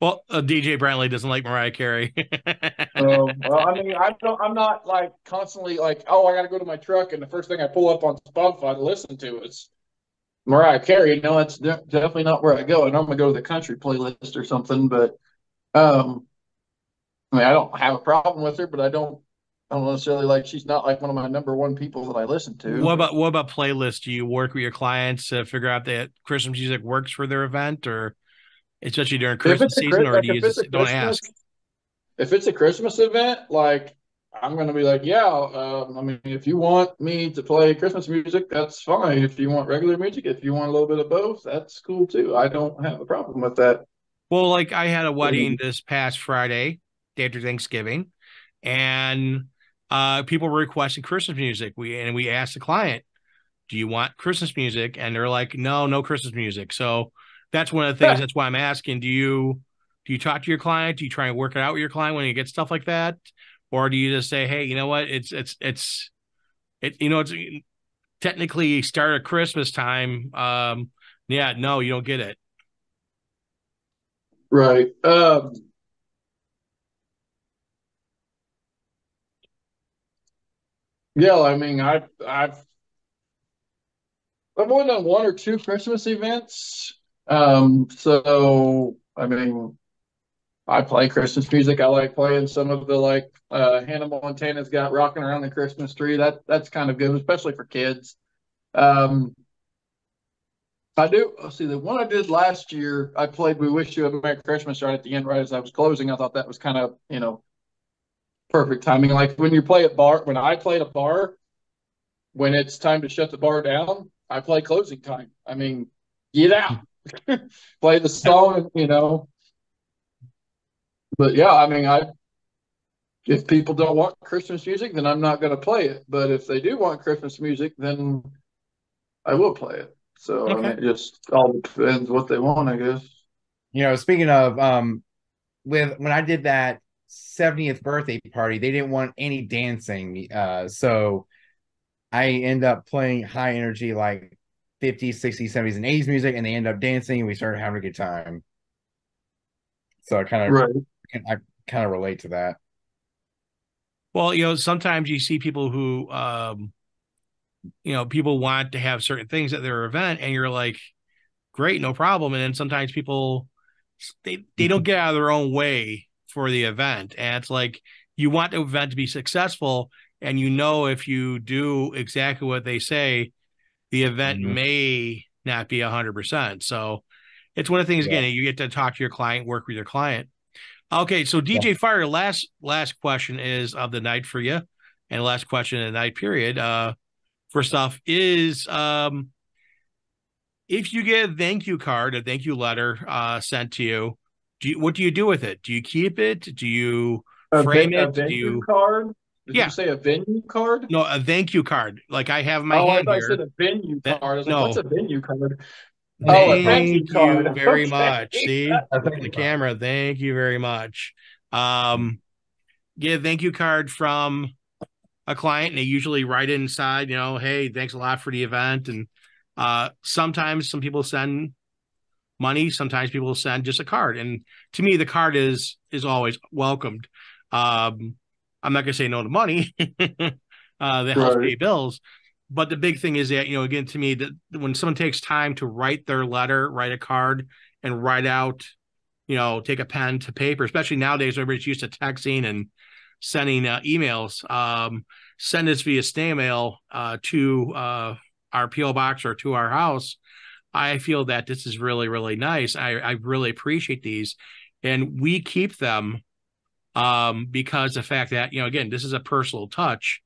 Well, uh, DJ Brettly doesn't like Mariah Carey. Um, well, I mean, I don't. I'm not like constantly like, oh, I got to go to my truck, and the first thing I pull up on Spotify to listen to is Mariah Carey. No, that's de- definitely not where I go. And I'm gonna go to the country playlist or something. But um, I mean, I don't have a problem with her, but I don't. I don't necessarily like. She's not like one of my number one people that I listen to. what about what about playlists? Do you work with your clients to figure out that Christmas music works for their event, or especially during Christmas season, or like, do you just, don't Christmas- ask? If it's a Christmas event, like I'm gonna be like, yeah. Um, I mean, if you want me to play Christmas music, that's fine. If you want regular music, if you want a little bit of both, that's cool too. I don't have a problem with that. Well, like I had a wedding this past Friday, day after Thanksgiving, and uh, people were requesting Christmas music. We and we asked the client, "Do you want Christmas music?" And they're like, "No, no Christmas music." So that's one of the things. That's why I'm asking: Do you do you talk to your client? Do you try and work it out with your client when you get stuff like that, or do you just say, "Hey, you know what? It's it's it's it you know it's technically start at Christmas time." Um, yeah, no, you don't get it. Right. Um, yeah, I mean, I, I've I've only done one or two Christmas events, um, so I mean, I play Christmas music. I like playing some of the like uh Hannah Montana's got rocking around the Christmas tree. That that's kind of good, especially for kids. Um I do see the one I did last year, I played We Wish You a Merry Christmas right at the end, right as I was closing. I thought that was kind of, you know, perfect timing. Like when you play at bar, when I played a bar, when it's time to shut the bar down, I play closing time. I mean, get out, play the song, you know. But yeah, I mean, I if people don't want Christmas music, then I'm not going to play it. But if they do want Christmas music, then I will play it. So I mean, it just all depends what they want, I guess. You know, speaking of um with when I did that 70th birthday party, they didn't want any dancing. Uh so I end up playing high energy like 50s, 60s, 70s, and 80s music, and they end up dancing and we started having a good time. So I kind of Right. I kind of relate to that. Well, you know, sometimes you see people who, um, you know, people want to have certain things at their event, and you're like, great, no problem. And then sometimes people, they they don't get out of their own way for the event, and it's like you want the event to be successful, and you know if you do exactly what they say, the event Mhm. may not be a hundred percent. So it's one of the things Yeah. again, you get to talk to your client, work with your client. Okay, so DJ Fire, last last question is of the night for you, and last question of the night period. Uh, first off, is um, if you get a thank you card, a thank you letter uh, sent to you, do you, what do you do with it? Do you keep it? Do you A, frame ven- it? Do you card? Did Yeah. you say a venue card? no a thank you card like I have my oh, I hand thought you here? said a venue That- card. I was no. like, what's a venue card? Oh, a Thank thank you card. very Okay. much. See, A look thank at the camera. Thank you very much. Um, get a thank you card from a client, and they usually write inside, you know, hey, thanks a lot for the event. And uh, sometimes some people send money. Sometimes people send just a card. And to me, the card is is always welcomed. Um, I'm not gonna say no to money. uh, that helps Right. pay bills. But the big thing is that, you know, again, to me, that when someone takes time to write their letter, write a card, and write out, you know, take a pen to paper, especially nowadays, everybody's used to texting and sending uh, emails. Um, send us via snail mail uh, to uh, our PO box or to our house. I feel that this is really, really nice. I, I really appreciate these, and we keep them um, because the fact that you know, again, this is a personal touch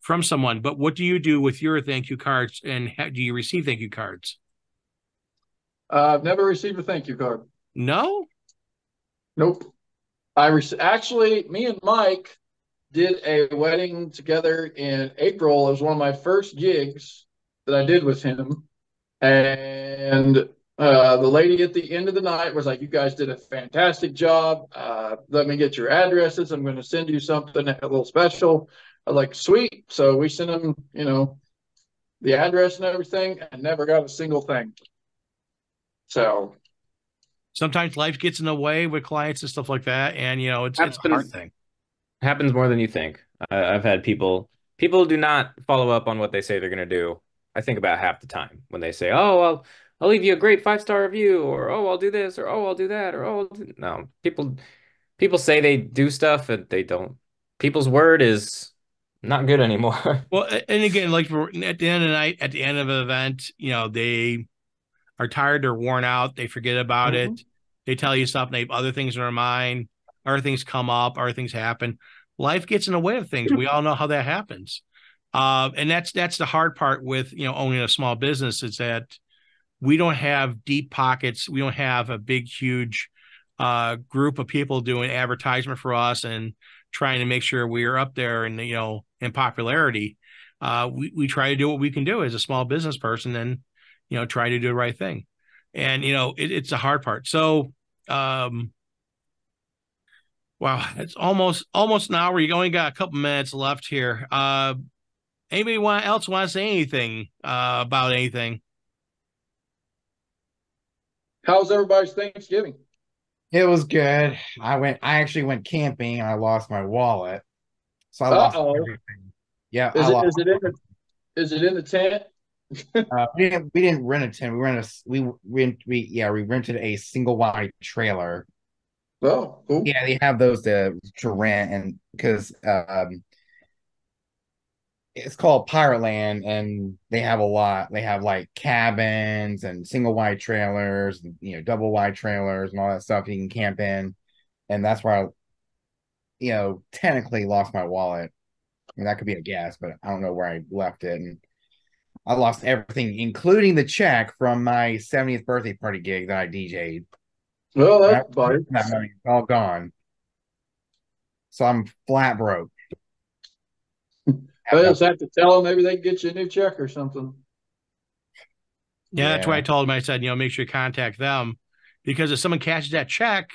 from someone. But what do you do with your thank you cards, and do you receive thank you cards? Uh, I've never received a thank you card. No. Nope. I rec- actually, me and Mike did a wedding together in April. It was one of my first gigs that I did with him. And uh, the lady at the end of the night was like, You guys did a fantastic job. Uh, let me get your addresses. I'm going to send you something, a little special. I was like, Sweet. So we sent them, you know, the address and everything, and never got a single thing. So, Sometimes life gets in the way with clients and stuff like that, and you know, it's it's a hard thing. Happens more than you think. I, I've had people people do not follow up on what they say they're going to do. I think about half the time when they say, "Oh, I'll I'll leave you a great five star review," or "Oh, I'll do this," or "Oh, I'll do that," or "Oh, no." People people say they do stuff and they don't. People's word is not good anymore. Well, and again, like at the end of the night, at the end of an event, you know, they are tired, they're worn out, they forget about Mhm. it. They tell you stuff, and they have other things in their mind, other things come up, other things happen. Life gets in the way of things. We all know how that happens. Uh, and that's that's the hard part with you know owning a small business is that we don't have deep pockets. We don't have a big, huge uh, group of people doing advertisement for us and trying to make sure we are up there and you know in popularity. Uh, we we try to do what we can do as a small business person and you know try to do the right thing. And you know it, it's the hard part. So um, wow, it's almost almost an hour. You only got a couple minutes left here. Uh, anybody want else want to say anything uh, about anything? how's everybody's Thanksgiving? It was good. I went. I actually went camping. and I lost my wallet, so I lost Uh-oh. everything. Yeah, Is I it, lost. is it in the is it in the tent? uh, we didn't we didn't rent a tent. We rented a we rent we yeah we rented a single wide trailer. Oh, cool. Yeah, they have those to to rent and because um it's called Pirate Land and they have a lot. They have like cabins and single wide trailers, and, you know, double wide trailers and all that stuff you can camp in. And that's where I, you know, technically lost my wallet. Mean, that could be a guess, but I don't know where I left it. And I lost everything, including the check from my 70th birthday party gig that I DJ'd. Well, That, that's funny. that money all gone. So I'm flat broke. I just have to tell them maybe they can get you a new check or something. Yeah, that's why I told him. I said, you know, make sure you contact them because if someone cashes that check,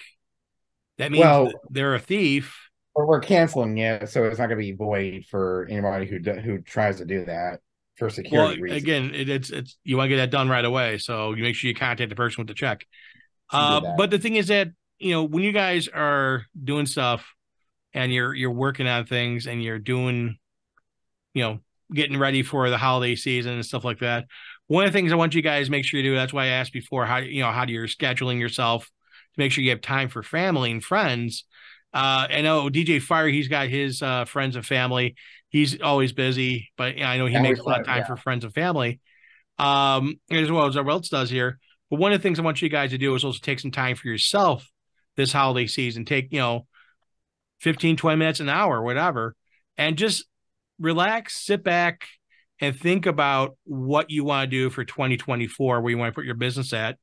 that means Well- they're a thief. We're, we're canceling it, so it's not going to be void for anybody who do, who tries to do that for Well, security reasons. again, it, it's it's you want to get that done right away, so you make sure you contact the person with the check. Uh, but the thing is that you know when you guys are doing stuff and you're you're working on things and you're doing, you know, getting ready for the holiday season and stuff like that. One of the things I want you guys to make sure you do. That's why I asked before how you know how do you're scheduling yourself to make sure you have time for family and friends. Uh, I know DJ Fire, he's got his uh, friends and family. He's always busy, but you know, I know he makes a lot of time yeah. for friends and family, um, as well as everyone else does here. But one of the things I want you guys to do is also take some time for yourself this holiday season. Take, you know, 15, 20 minutes, an hour, whatever, and just relax, sit back, and think about what you want to do for 2024, where you want to put your business at,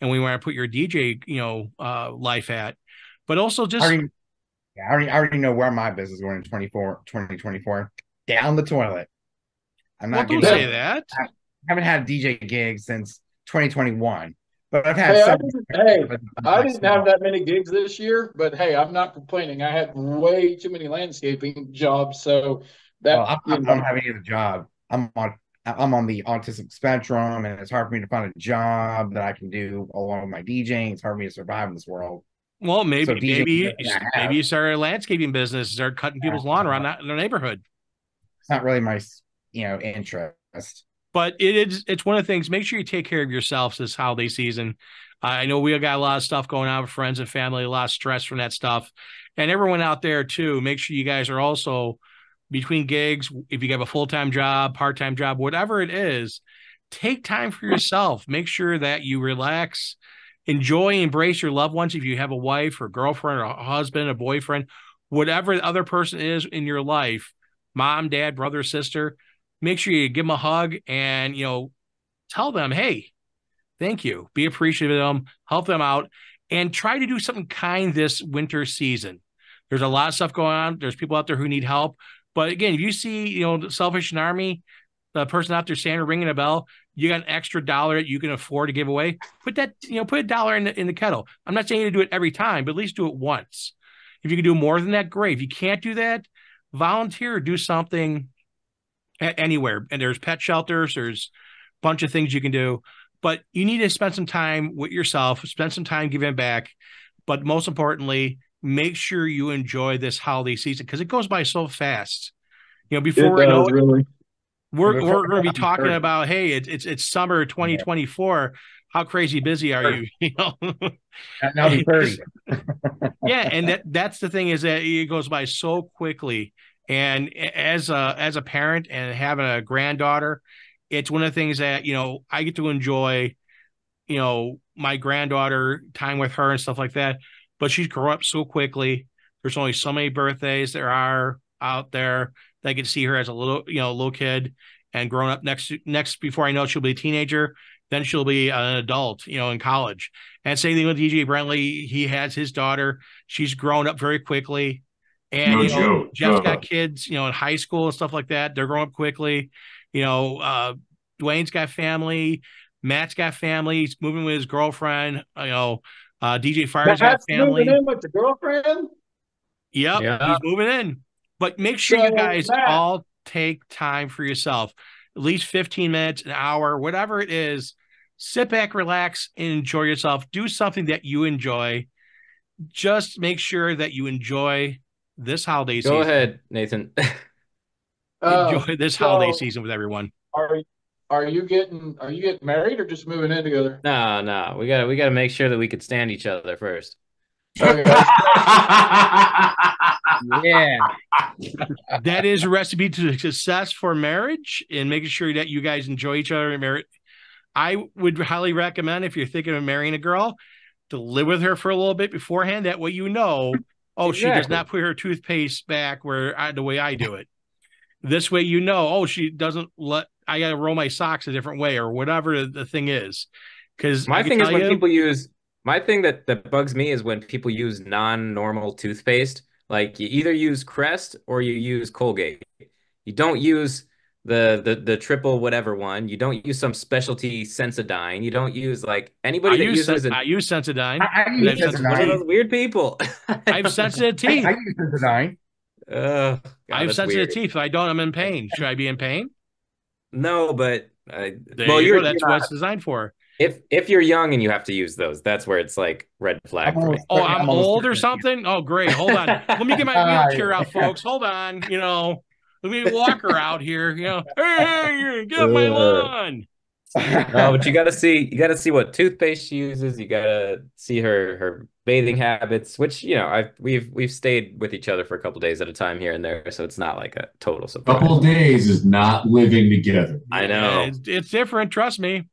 and where you want to put your DJ, you know, uh, life at. But also I just already, yeah, I already, I already know where my business is going in 24, 2024. Down the toilet. I'm well, not don't getting say that. I haven't had a DJ gig since 2021, but I've had Hey, I didn't, hey, I didn't have that many gigs this year, but hey, I'm not complaining. I had way too many landscaping jobs, so that Well, I'm, you I'm, know, I'm having a job. I'm on. I'm on the autism spectrum, and it's hard for me to find a job that I can do along with my DJing. It's hard for me to survive in this world. Well, maybe So DJ maybe you, maybe you start a landscaping business, start cutting people's lawn around that, their neighborhood. It's not really my, you know, interest. but it is it's one of the things make sure you take care of yourselves this holiday season i know we got a lot of stuff going on with friends and family a lot of stress from that stuff and everyone out there too make sure you guys are also between gigs if you have a full-time job part-time job whatever it is take time for yourself. Make sure that you relax. Enjoy embrace your loved ones. If you have a wife or girlfriend or a husband a boyfriend whatever the other person is in your life mom dad brother sister make sure you give them a hug and you know tell them hey thank you. Be appreciative of them. Help them out. And try to do something kind this winter season. There's a lot of stuff going on. There's people out there who need help but again if you see you know the salvation army the person out there standing ringing a bell you got an extra dollar that you can afford to give away put that you know put a dollar in the, in the kettle. I'm not saying you to do it every time but at least do it once. If you can do more than that great. If you can't do that volunteer do something anywhere. And there's pet shelters there's a bunch of things you can do. But you need to spend some time with yourself spend some time giving back. But most importantly make sure you enjoy this holiday season because it goes by so fast. You know before we know really. we're, we're going to be talking about hey it's it's, it's summer 2024 how crazy busy are you? You know? Now be 30. yeah and that that's the thing is that it goes by so quickly. And as a as a parent and having a granddaughter it's one of the things that you know i get to enjoy you know my granddaughter time with her and stuff like that but she's grown up so quickly there's only so many birthdays there are out there that I to see her as a little you know little kid and grown up next next before i know it, she'll be a teenager then she'll be an adult you know in college and same thing with DJ Brettly. He has his daughter. She's grown up very quickly. And No you know, joke. Jeff's Uh-huh. got kids, you know, in high school and stuff like that. They're growing up quickly. You know, uh, Dwayne's got family. Matt's got family. He's moving with his girlfriend. You know, uh, DJ Fire's got Matt's family. moving in with the girlfriend. Yep, Yeah. he's moving in. But make sure you guys all take time for yourself. At least 15 minutes, an hour, whatever it is. Sit back, relax, and enjoy yourself. Do something that you enjoy. Just make sure that you enjoy this holiday Go season. Go ahead, Nathan. Enjoy this holiday so- season with everyone. are are you getting are you getting married or just moving in together? No, no, we got to we got to make sure that we could stand each other first. Okay. Yeah. that is a recipe to success for marriage and making sure that you guys enjoy each other in marriage. I would highly recommend if you're thinking of marrying a girl to live with her for a little bit beforehand. That way, you know, oh, she does not put her toothpaste back where I, the way I do it. This way, you know, oh, she doesn't let I got to roll my socks a different way or whatever the, the thing is. Because My thing is when people use my thing that that bugs me is when people use non-normal toothpaste. Like you either use Crest or you use Colgate. You don't use the the the triple whatever one. You don't use some specialty Sensodyne. You don't use like I anybody that use uses Sen- a, I use Sensodyne. I, I use sensitive- one of Sensodyne. those weird people. I have sensitive teeth. I use Sensodyne. Ugh, God, I have that's sensitive weird. teeth. If I don't, I'm in pain. Should I be in pain? No, but I, There well, you you're, go. That's you're what it's designed for. if if you're young and you have to use those, that's where it's like red flag oh, I'm almost- Oh, I'm I'm old or something? Oh, great. Hold on. Let me get my wheelchair out, folks. Hold on. You know, let me walk her out here. You know, hey, hey, get off my Ugh. lawn. No, but you got to see you got to see what toothpaste she uses. You got to see her her bathing habits, which you know I we've we've stayed with each other for a couple days at a time here and there, so it's not like a total surprise. Couple days is not living together. I know. It's, it's different. Trust me.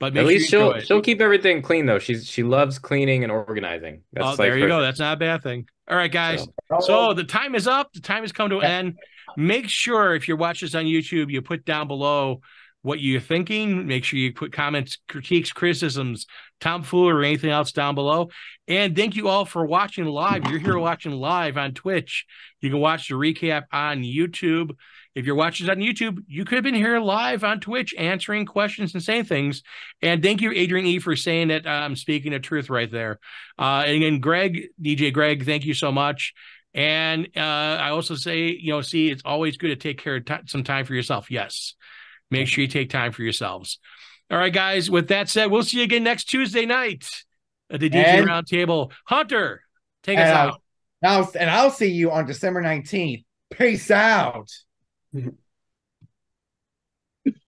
But At least you she'll she'll keep everything clean though. She's she loves cleaning and organizing. That's Oh, like there you her- go. That's not a bad thing. All right, guys. so- So the time is up. The time has come to an end. Make sure if you're watching this on YouTube, you put down below what you're thinking. Make sure you put comments, critiques, criticisms, tomfoolery, or anything else down below. And thank you all for watching live. You're here watching live on Twitch. You can watch the recap on YouTube. If you're watching on YouTube, you could have been here live on Twitch answering questions and saying things. And thank you, Adrian E, for saying that I'm speaking the truth right there. Uh, and again, Greg, DJ Greg, thank you so much. And uh, I also say, you know, see, it's always good to take care of ti some time for yourself. Yes, make sure you take time for yourselves. All right, guys. With that said, we'll see you again next Tuesday night at the DJ And- Roundtable. Hunter, take us out. I'll, and I'll see you on December 19th. Peace out.